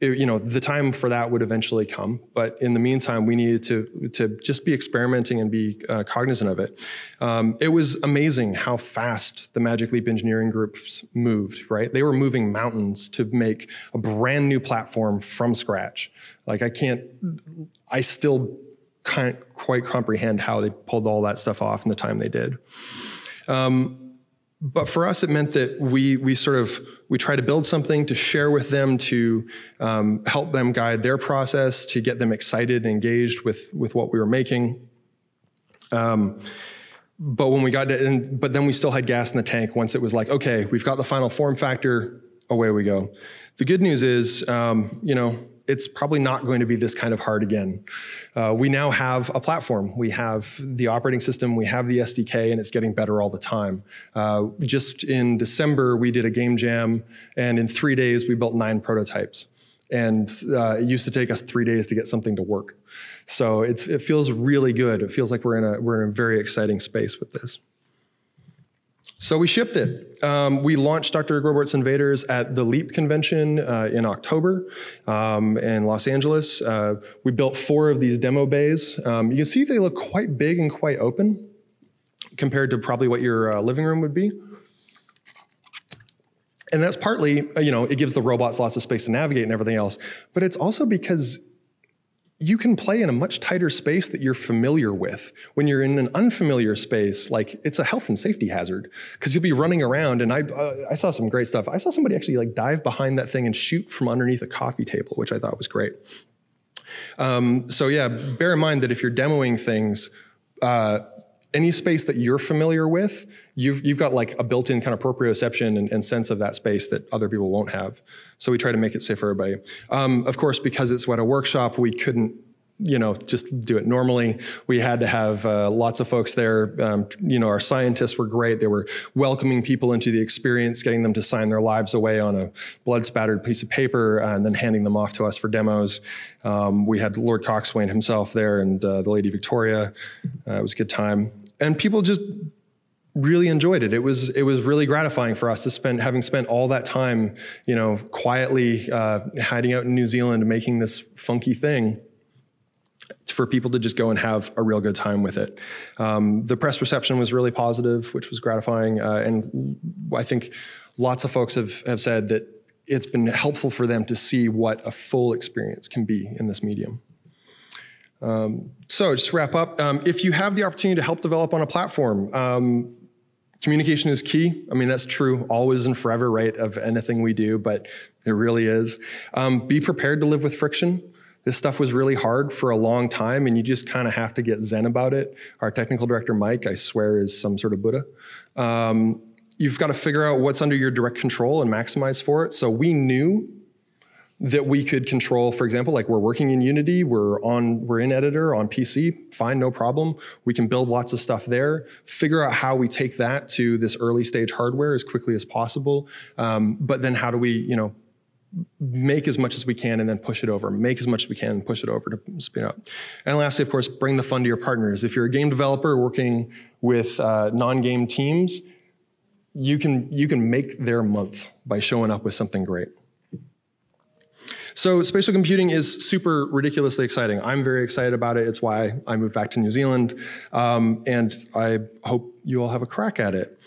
you know the time for that would eventually come. But in the meantime we needed to to just be experimenting and be uh, cognizant of it. Um, it was amazing how fast the magic leap engineering groups moved right? They were moving mountains to make a brand new platform from scratch. Like i can't i still can't quite comprehend how they pulled all that stuff off in the time they did. Um, but for us, it meant that we we sort of we try to build something to share with them to um, help them guide their process to get them excited and engaged with with what we were making. Um, but when we got to, and, but then we still had gas in the tank once it was like, okay, we've got the final form factor, away we go. The good news is, um, you know, it's probably not going to be this kind of hard again. Uh, we now have a platform. We have the operating system, we have the SDK, and it's getting better all the time. Uh, just in December, we did a game jam, and in three days, we built nine prototypes. And uh, it used to take us three days to get something to work. So it feels really good. It feels like we're in a, we're in a very exciting space with this. So we shipped it. Um, we launched Dr. Grordbort's Invaders at the LEAP convention uh, in October um, in Los Angeles. Uh, we built four of these demo bays. Um, you can see they look quite big and quite open compared to probably what your uh, living room would be. And that's partly, uh, you know, it gives the robots lots of space to navigate and everything else, but it's also because you can play in a much tighter space that you're familiar with. When you're in an unfamiliar space, like it's a health and safety hazard because you'll be running around. And I, uh, I saw some great stuff. I saw somebody actually like dive behind that thing and shoot from underneath a coffee table, which I thought was great. Um, so yeah, bear in mind that if you're demoing things, uh, any space that you're familiar with, you've, you've got like a built-in kind of proprioception and, and, sense of that space that other people won't have. So we try to make it safe for everybody. Um, of course, because it's Weta Workshop, we couldn't you know, just do it normally. We had to have uh, lots of folks there. Um, you know, our scientists were great. They were welcoming people into the experience, getting them to sign their lives away on a blood spattered piece of paper, uh, and then handing them off to us for demos. Um, we had Lord Cockswain himself there and uh, the Lady Victoria. Uh, it was a good time and people just really enjoyed it. It was it was really gratifying for us to spend having spent all that time, you know, quietly uh, hiding out in New Zealand, making this funky thing. For people to just go and have a real good time with it. Um, the press reception was really positive, which was gratifying, uh, and I think lots of folks have have said that it's been helpful for them to see what a full experience can be in this medium. Um, so just to wrap up, um, if you have the opportunity to help develop on a platform, um, communication is key. I mean, that's true always and forever, right, of anything we do, but it really is. Um, be prepared to live with friction. This stuff was really hard for a long time, and you just kind of have to get zen about it. Our technical director, Mike, I swear, is some sort of Buddha. Um, you've got to figure out what's under your direct control and maximize for it. So we knew that we could control, for example, like we're working in Unity, we're on, we're in Editor on PC, fine, no problem. We can build lots of stuff there, figure out how we take that to this early stage hardware as quickly as possible. Um, but then how do we, you know, make as much as we can and then push it over, make as much as we can and push it over to speed up. And lastly, of course, bring the fun to your partners. If you're a game developer working with uh, non-game teams, you can, you can make their month by showing up with something great. So spatial computing is super ridiculously exciting. I'm very excited about it. It's why I moved back to New Zealand. Um, and I hope you all have a crack at it.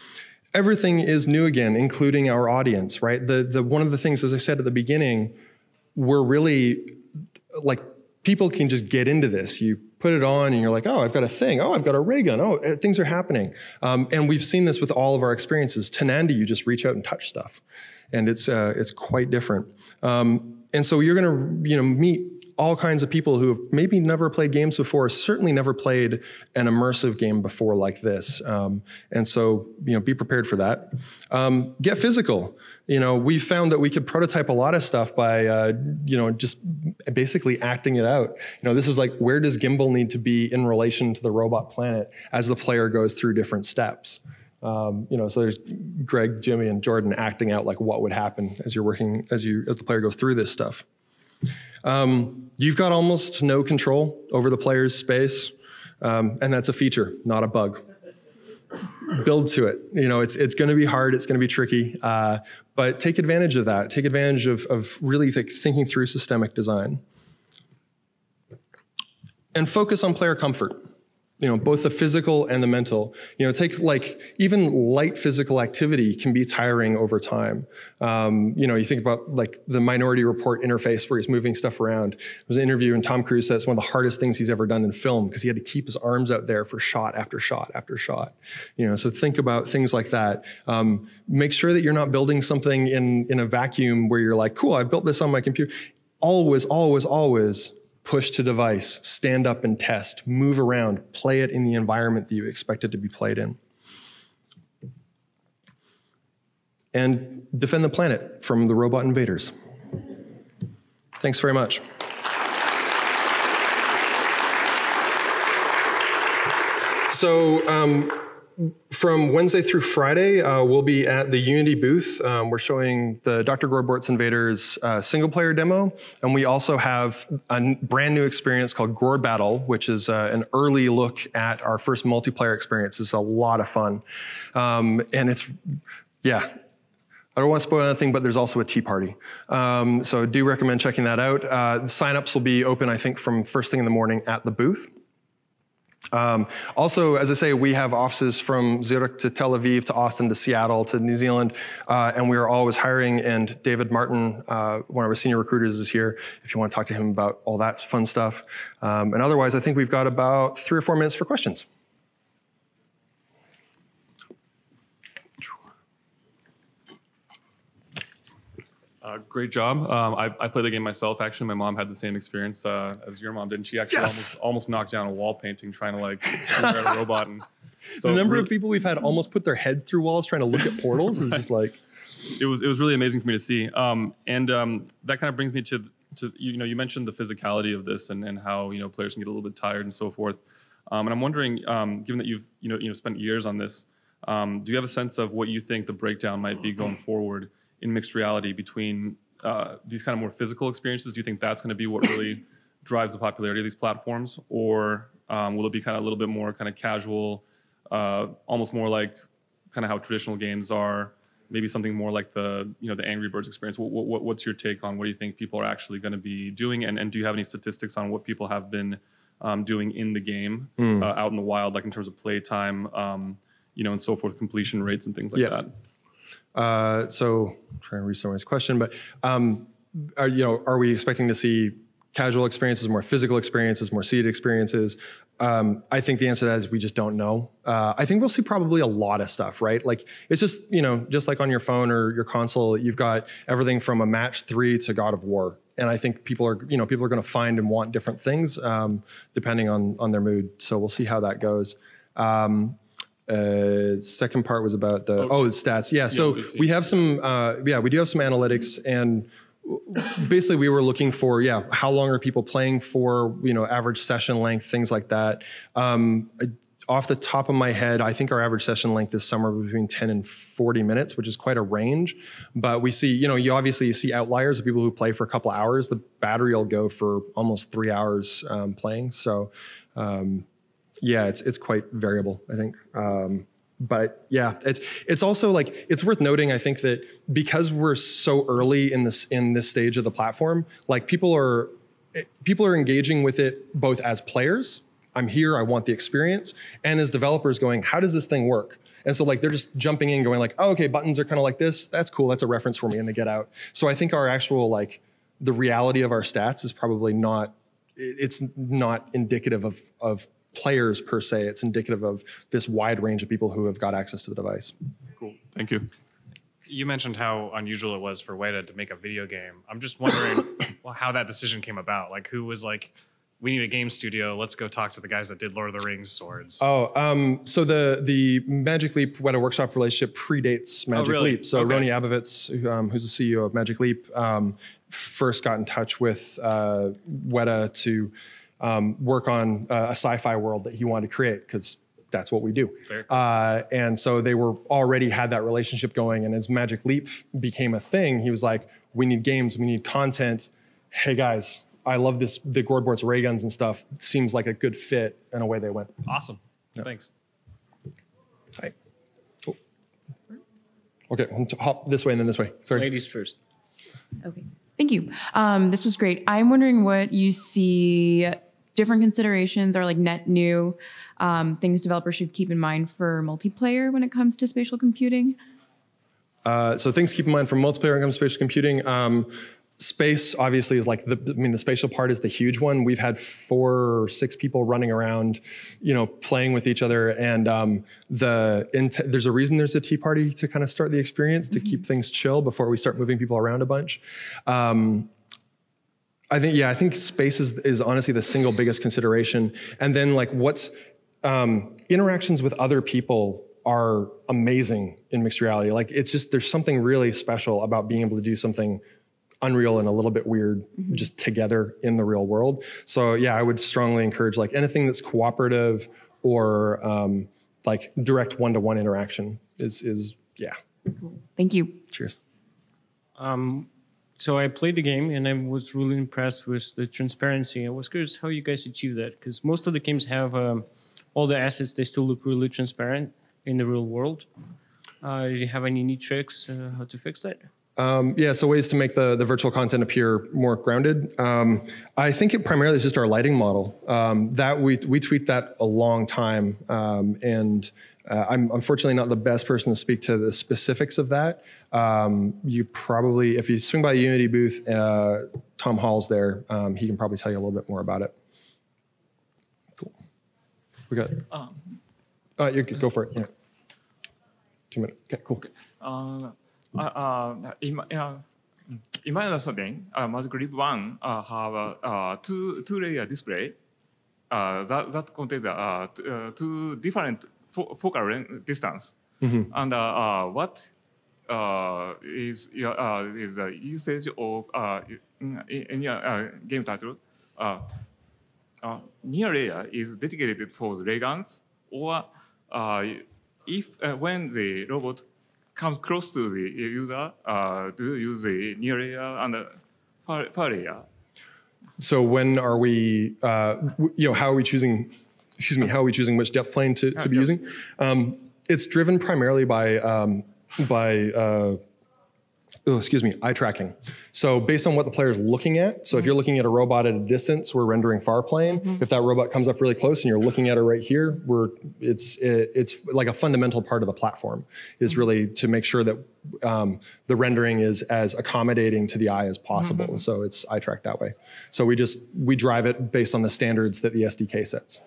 Everything is new again, including our audience, right? The, the, one of the things, as I said at the beginning, we're really like people can just get into this. You put it on and you're like, oh, I've got a thing. Oh, I've got a ray gun. Oh, eh, things are happening. Um, and we've seen this with all of our experiences. Tónandi, you just reach out and touch stuff. And it's, uh, it's quite different. Um, and so you're going to you know meet all kinds of people who have maybe never played games before, certainly never played an immersive game before like this. Um, and so, you know, be prepared for that. Um, get physical. You know, we found that we could prototype a lot of stuff by, uh, you know, just basically acting it out. You know, this is like where does Gimbal need to be in relation to the robot planet as the player goes through different steps. Um, you know, so there's Greg, Jimmy, and Jordan acting out like what would happen as you're working as you as the player goes through this stuff. Um, you've got almost no control over the player's space, um, and that's a feature, not a bug. Build to it. You know, it's it's going to be hard. It's going to be tricky, uh, but take advantage of that. Take advantage of of really like thinking through systemic design, and focus on player comfort you know both the physical and the mental. You know take like even light physical activity can be tiring over time. Um, you know you think about like the minority report interface where he's moving stuff around. There was an interview and tom cruise said it's one of the hardest things he's ever done in film because he had to keep his arms out there for shot after shot after shot. You know so think about things like that. Um, make sure that you're not building something in in a vacuum where you're like cool i built this on my computer. Always always always push to device, stand up and test, move around, play it in the environment that you expect it to be played in. And defend the planet from the robot invaders. Thanks very much. So, um, from Wednesday through Friday, uh, we'll be at the Unity booth. Um, we're showing the Dr. Grordbort's Invaders uh, single player demo. And we also have a brand new experience called Gore Battle, which is uh, an early look at our first multiplayer experience. It's a lot of fun. Um, and it's, yeah, I don't want to spoil anything, but there's also a tea party. Um, so do recommend checking that out. Uh, signups will be open, I think, from first thing in the morning at the booth. Um, also, as I say, we have offices from Zurich to Tel Aviv to Austin to Seattle to New Zealand, uh, and we are always hiring. And David Martin, uh, one of our senior recruiters, is here if you want to talk to him about all that fun stuff. Um, and otherwise, I think we've got about three or four minutes for questions. Uh, great job. Um, I, I played the game myself. Actually, my mom had the same experience uh, as your mom did. not She actually Yes! almost, almost knocked down a wall painting trying to like *laughs* swing at a robot. And so the number re- of people we've had almost put their heads through walls trying to look at portals is just *laughs* like, it was it was really amazing for me to see. Um, and um, that kind of brings me to to you know you mentioned the physicality of this and, and how you know players can get a little bit tired and so forth. Um, and I'm wondering, um, given that you've you know you know spent years on this, um, do you have a sense of what you think the breakdown might be going forward in mixed reality between uh, these kind of more physical experiences? Do you think that's going to be what really *coughs* drives the popularity of these platforms, or um, will it be kind of a little bit more kind of casual, uh, almost more like kind of how traditional games are? Maybe something more like the you know the Angry Birds experience. What, what, what's your take on what do you think people are actually going to be doing, and, and do you have any statistics on what people have been um, doing in the game uh, out in the wild, like in terms of play time, um, you know, and so forth, completion rates and things like Yeah. that? Uh, so I'm trying to read someone's question, but um, are you know are we expecting to see casual experiences, more physical experiences, more seated experiences? Um, I think the answer to that is we just don't know. Uh, I think we'll see probably a lot of stuff, right? Like it's just you know just like on your phone or your console, you've got everything from a match three to God of War. And I think people are, you know, people are going to find and want different things um, depending on on their mood. So we'll see how that goes. Um, uh, second part was about the oh, the stats. Yeah, so we we have some. Uh, yeah, we do have some analytics, and basically we were looking for yeah, how long are people playing for? You know, average session length, things like that. Um, off the top of my head, I think our average session length is somewhere between 10 and 40 minutes, which is quite a range. But we see, you know, you obviously you see outliers of people who play for a couple hours. The battery will go for almost three hours um, playing. So, um, yeah, it's it's quite variable, I think. Um, but yeah, it's it's also like it's worth noting. I think that because we're so early in this in this stage of the platform, like people are people are engaging with it both as players. I'm here. I want the experience, and as developers, going, how does this thing work? And so like they're just jumping in, going like, oh, okay, buttons are kind of like this. That's cool. That's a reference for me, and they get out. So I think our actual like the reality of our stats is probably not it's not indicative of of players per se. It's indicative of this wide range of people who have got access to the device. Cool. Thank you. You mentioned how unusual it was for Weta to make a video game. I'm just wondering, *coughs* well, how that decision came about. Like who was like, we need a game studio. Let's go talk to the guys that did Lord of the Rings swords. Oh, um, so the the Magic Leap Weta Workshop relationship predates Magic really? Leap. So Okay. Rony Abovitz, um, who's the CEO of Magic Leap, um, first got in touch with uh, Weta to um, work on uh, a sci-fi world that he wanted to create because that's what we do. Very. Uh, and so they were already had that relationship going. And as Magic Leap became a thing, he was like, "We need games. We need content. Hey guys, I love this. The Grordborts ray guns and stuff seems like a good fit." And away they went. Awesome. Thanks. Hi. Oh. Okay, I'll t- hop this way and then this way. Sorry. Ladies first. Okay, thank you. Um, this was great. I'm wondering what you see different considerations or like net new um, things developers should keep in mind for multiplayer when it comes to spatial computing. Uh, so things to keep in mind for multiplayer when it comes to spatial computing. Um, space obviously is like the I mean the spatial part is the huge one. We've had four or six people running around, you know, playing with each other, and um, the there's a reason there's a tea party to kind of start the experience to keep things chill before we start moving people around a bunch. Um, I think yeah, I think space is, is honestly the single biggest consideration, and then like what's um, interactions with other people are amazing in mixed reality. Like it's just there's something really special about being able to do something unreal and a little bit weird just together in the real world. So yeah, I would strongly encourage like anything that's cooperative or um, like direct one-to-one interaction is is yeah. Thank you. Cheers. Um, so I played the game and I was really impressed with the transparency. I was curious how you guys achieve that because most of the games have um, all the assets. They still look really transparent in the real world. Uh, do you have any neat tricks uh, how to fix that? Um, yeah, so ways to make the, the virtual content appear more grounded. Um, I think it primarily is just our lighting model. Um, that we we tweaked that a long time, um, and uh, I'm unfortunately not the best person to speak to the specifics of that. Um, you probably, if you swing by the Unity booth, uh, Tom Hall's there. Um, he can probably tell you a little bit more about it. Cool. We got. Um, uh, you go for it. Yeah. Two minutes. Okay. Cool. Uh, uh, uh in, uh, in my understanding, uh, Grip One uh, have a uh, two two layer display. Uh, that that contains uh, uh two different fo- focal length distance. And uh, uh, what uh, is your uh, is the usage of uh, in, in your uh, game title? Uh, uh, near layer is dedicated for the ray guns, or uh, if uh, when the robot comes close to the user, uh, do you use the near layer and the far, far layer? So when are we, uh, you know, how are we choosing, excuse me, how are we choosing which depth plane to, to be using? Um, it's driven primarily by, um, by uh, oh, excuse me, eye tracking. So based on what the player is looking at, so if you're looking at a robot at a distance, we're rendering far plane. If that robot comes up really close and you're looking at it right here, we're it's it, it's like a fundamental part of the platform is really to make sure that um, the rendering is as accommodating to the eye as possible. So it's eye tracked that way. So we just we drive it based on the standards that the SDK sets.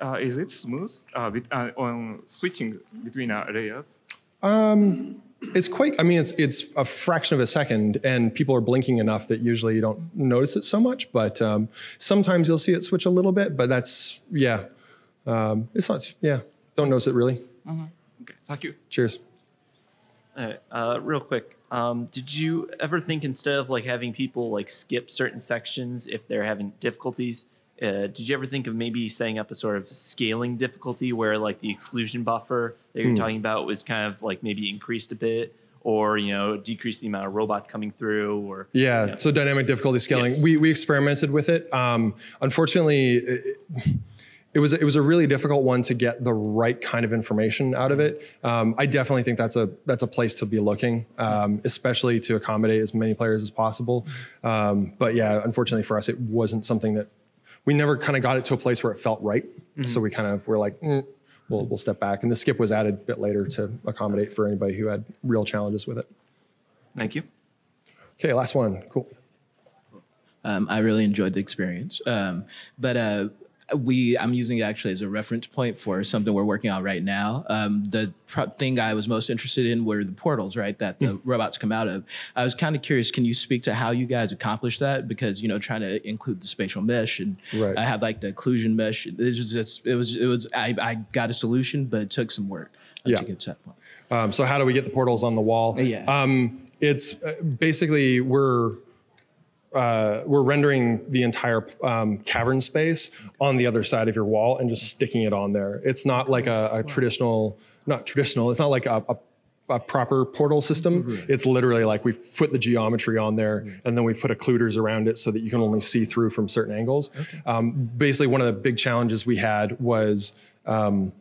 Uh, is it smooth uh, with, uh, on switching between uh, layers? It's quite. I mean, it's it's a fraction of a second, and people are blinking enough that usually you don't notice it so much. But um, sometimes you'll see it switch a little bit. But that's yeah. Um, it's not. Yeah, don't notice it really. Okay, thank you. Cheers. Alright, uh, real quick, um, did you ever think instead of like having people like skip certain sections if they're having difficulties, uh, did you ever think of maybe setting up a sort of scaling difficulty where like the exclusion buffer that you're talking about was kind of like maybe increased a bit, or you know decrease the amount of robots coming through, or Yeah. Yeah. So dynamic difficulty scaling. Yes. We we experimented with it. Um, unfortunately, it, it was it was a really difficult one to get the right kind of information out of it. Um, I definitely think that's a that's a place to be looking, um, especially to accommodate as many players as possible. Um, but yeah, unfortunately for us, it wasn't something that we never kind of got it to a place where it felt right. So we kind of were like, mm, we'll we'll step back. And the skip was added a bit later to accommodate for anybody who had real challenges with it. thank you. Okay, last one. Cool. Um, I really enjoyed the experience. Um, but uh, we I'm using it actually as a reference point for something we're working on right now. Um, the pro- thing I was most interested in were the portals, right? That the robots come out of. I was kind of curious. Can you speak to how you guys accomplished that? Because you know, trying to include the spatial mesh, and Right. I had like the occlusion mesh. It was just it was it was I, I got a solution, but it took some work Yeah. to get to that point. Um, so how do we get the portals on the wall? Yeah. Um, it's uh, basically we're uh, we're rendering the entire um, cavern space on the other side of your wall and just sticking it on there. It's not like a, a traditional, not traditional. It's not like a, a a proper portal system. It's literally like we've put the geometry on there and then we've put occluders around it so that you can only see through from certain angles. Um, basically, one of the big challenges we had was um,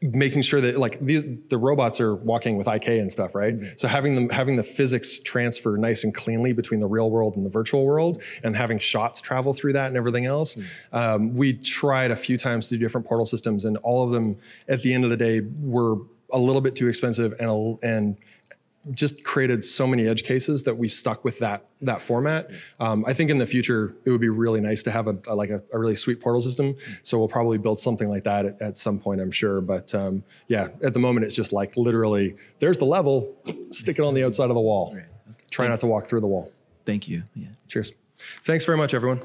making sure that like these the robots are walking with IK and stuff, right? So having them having the physics transfer nice and cleanly between the real world and the virtual world, and having shots travel through that and everything else. Um, we tried a few times to do different portal systems, and all of them at the end of the day were a little bit too expensive and a, and just created so many edge cases that we stuck with that that format. Um, I think in the future it would be really nice to have a, a- like a, a really sweet portal system. So we'll probably build something like that at, at some point, I'm sure. But um, yeah, at the moment it's just like literally there's the level, stick it on the outside of the wall. Try not to walk through the wall. Thank you. Yeah. Cheers. Thanks very much, everyone.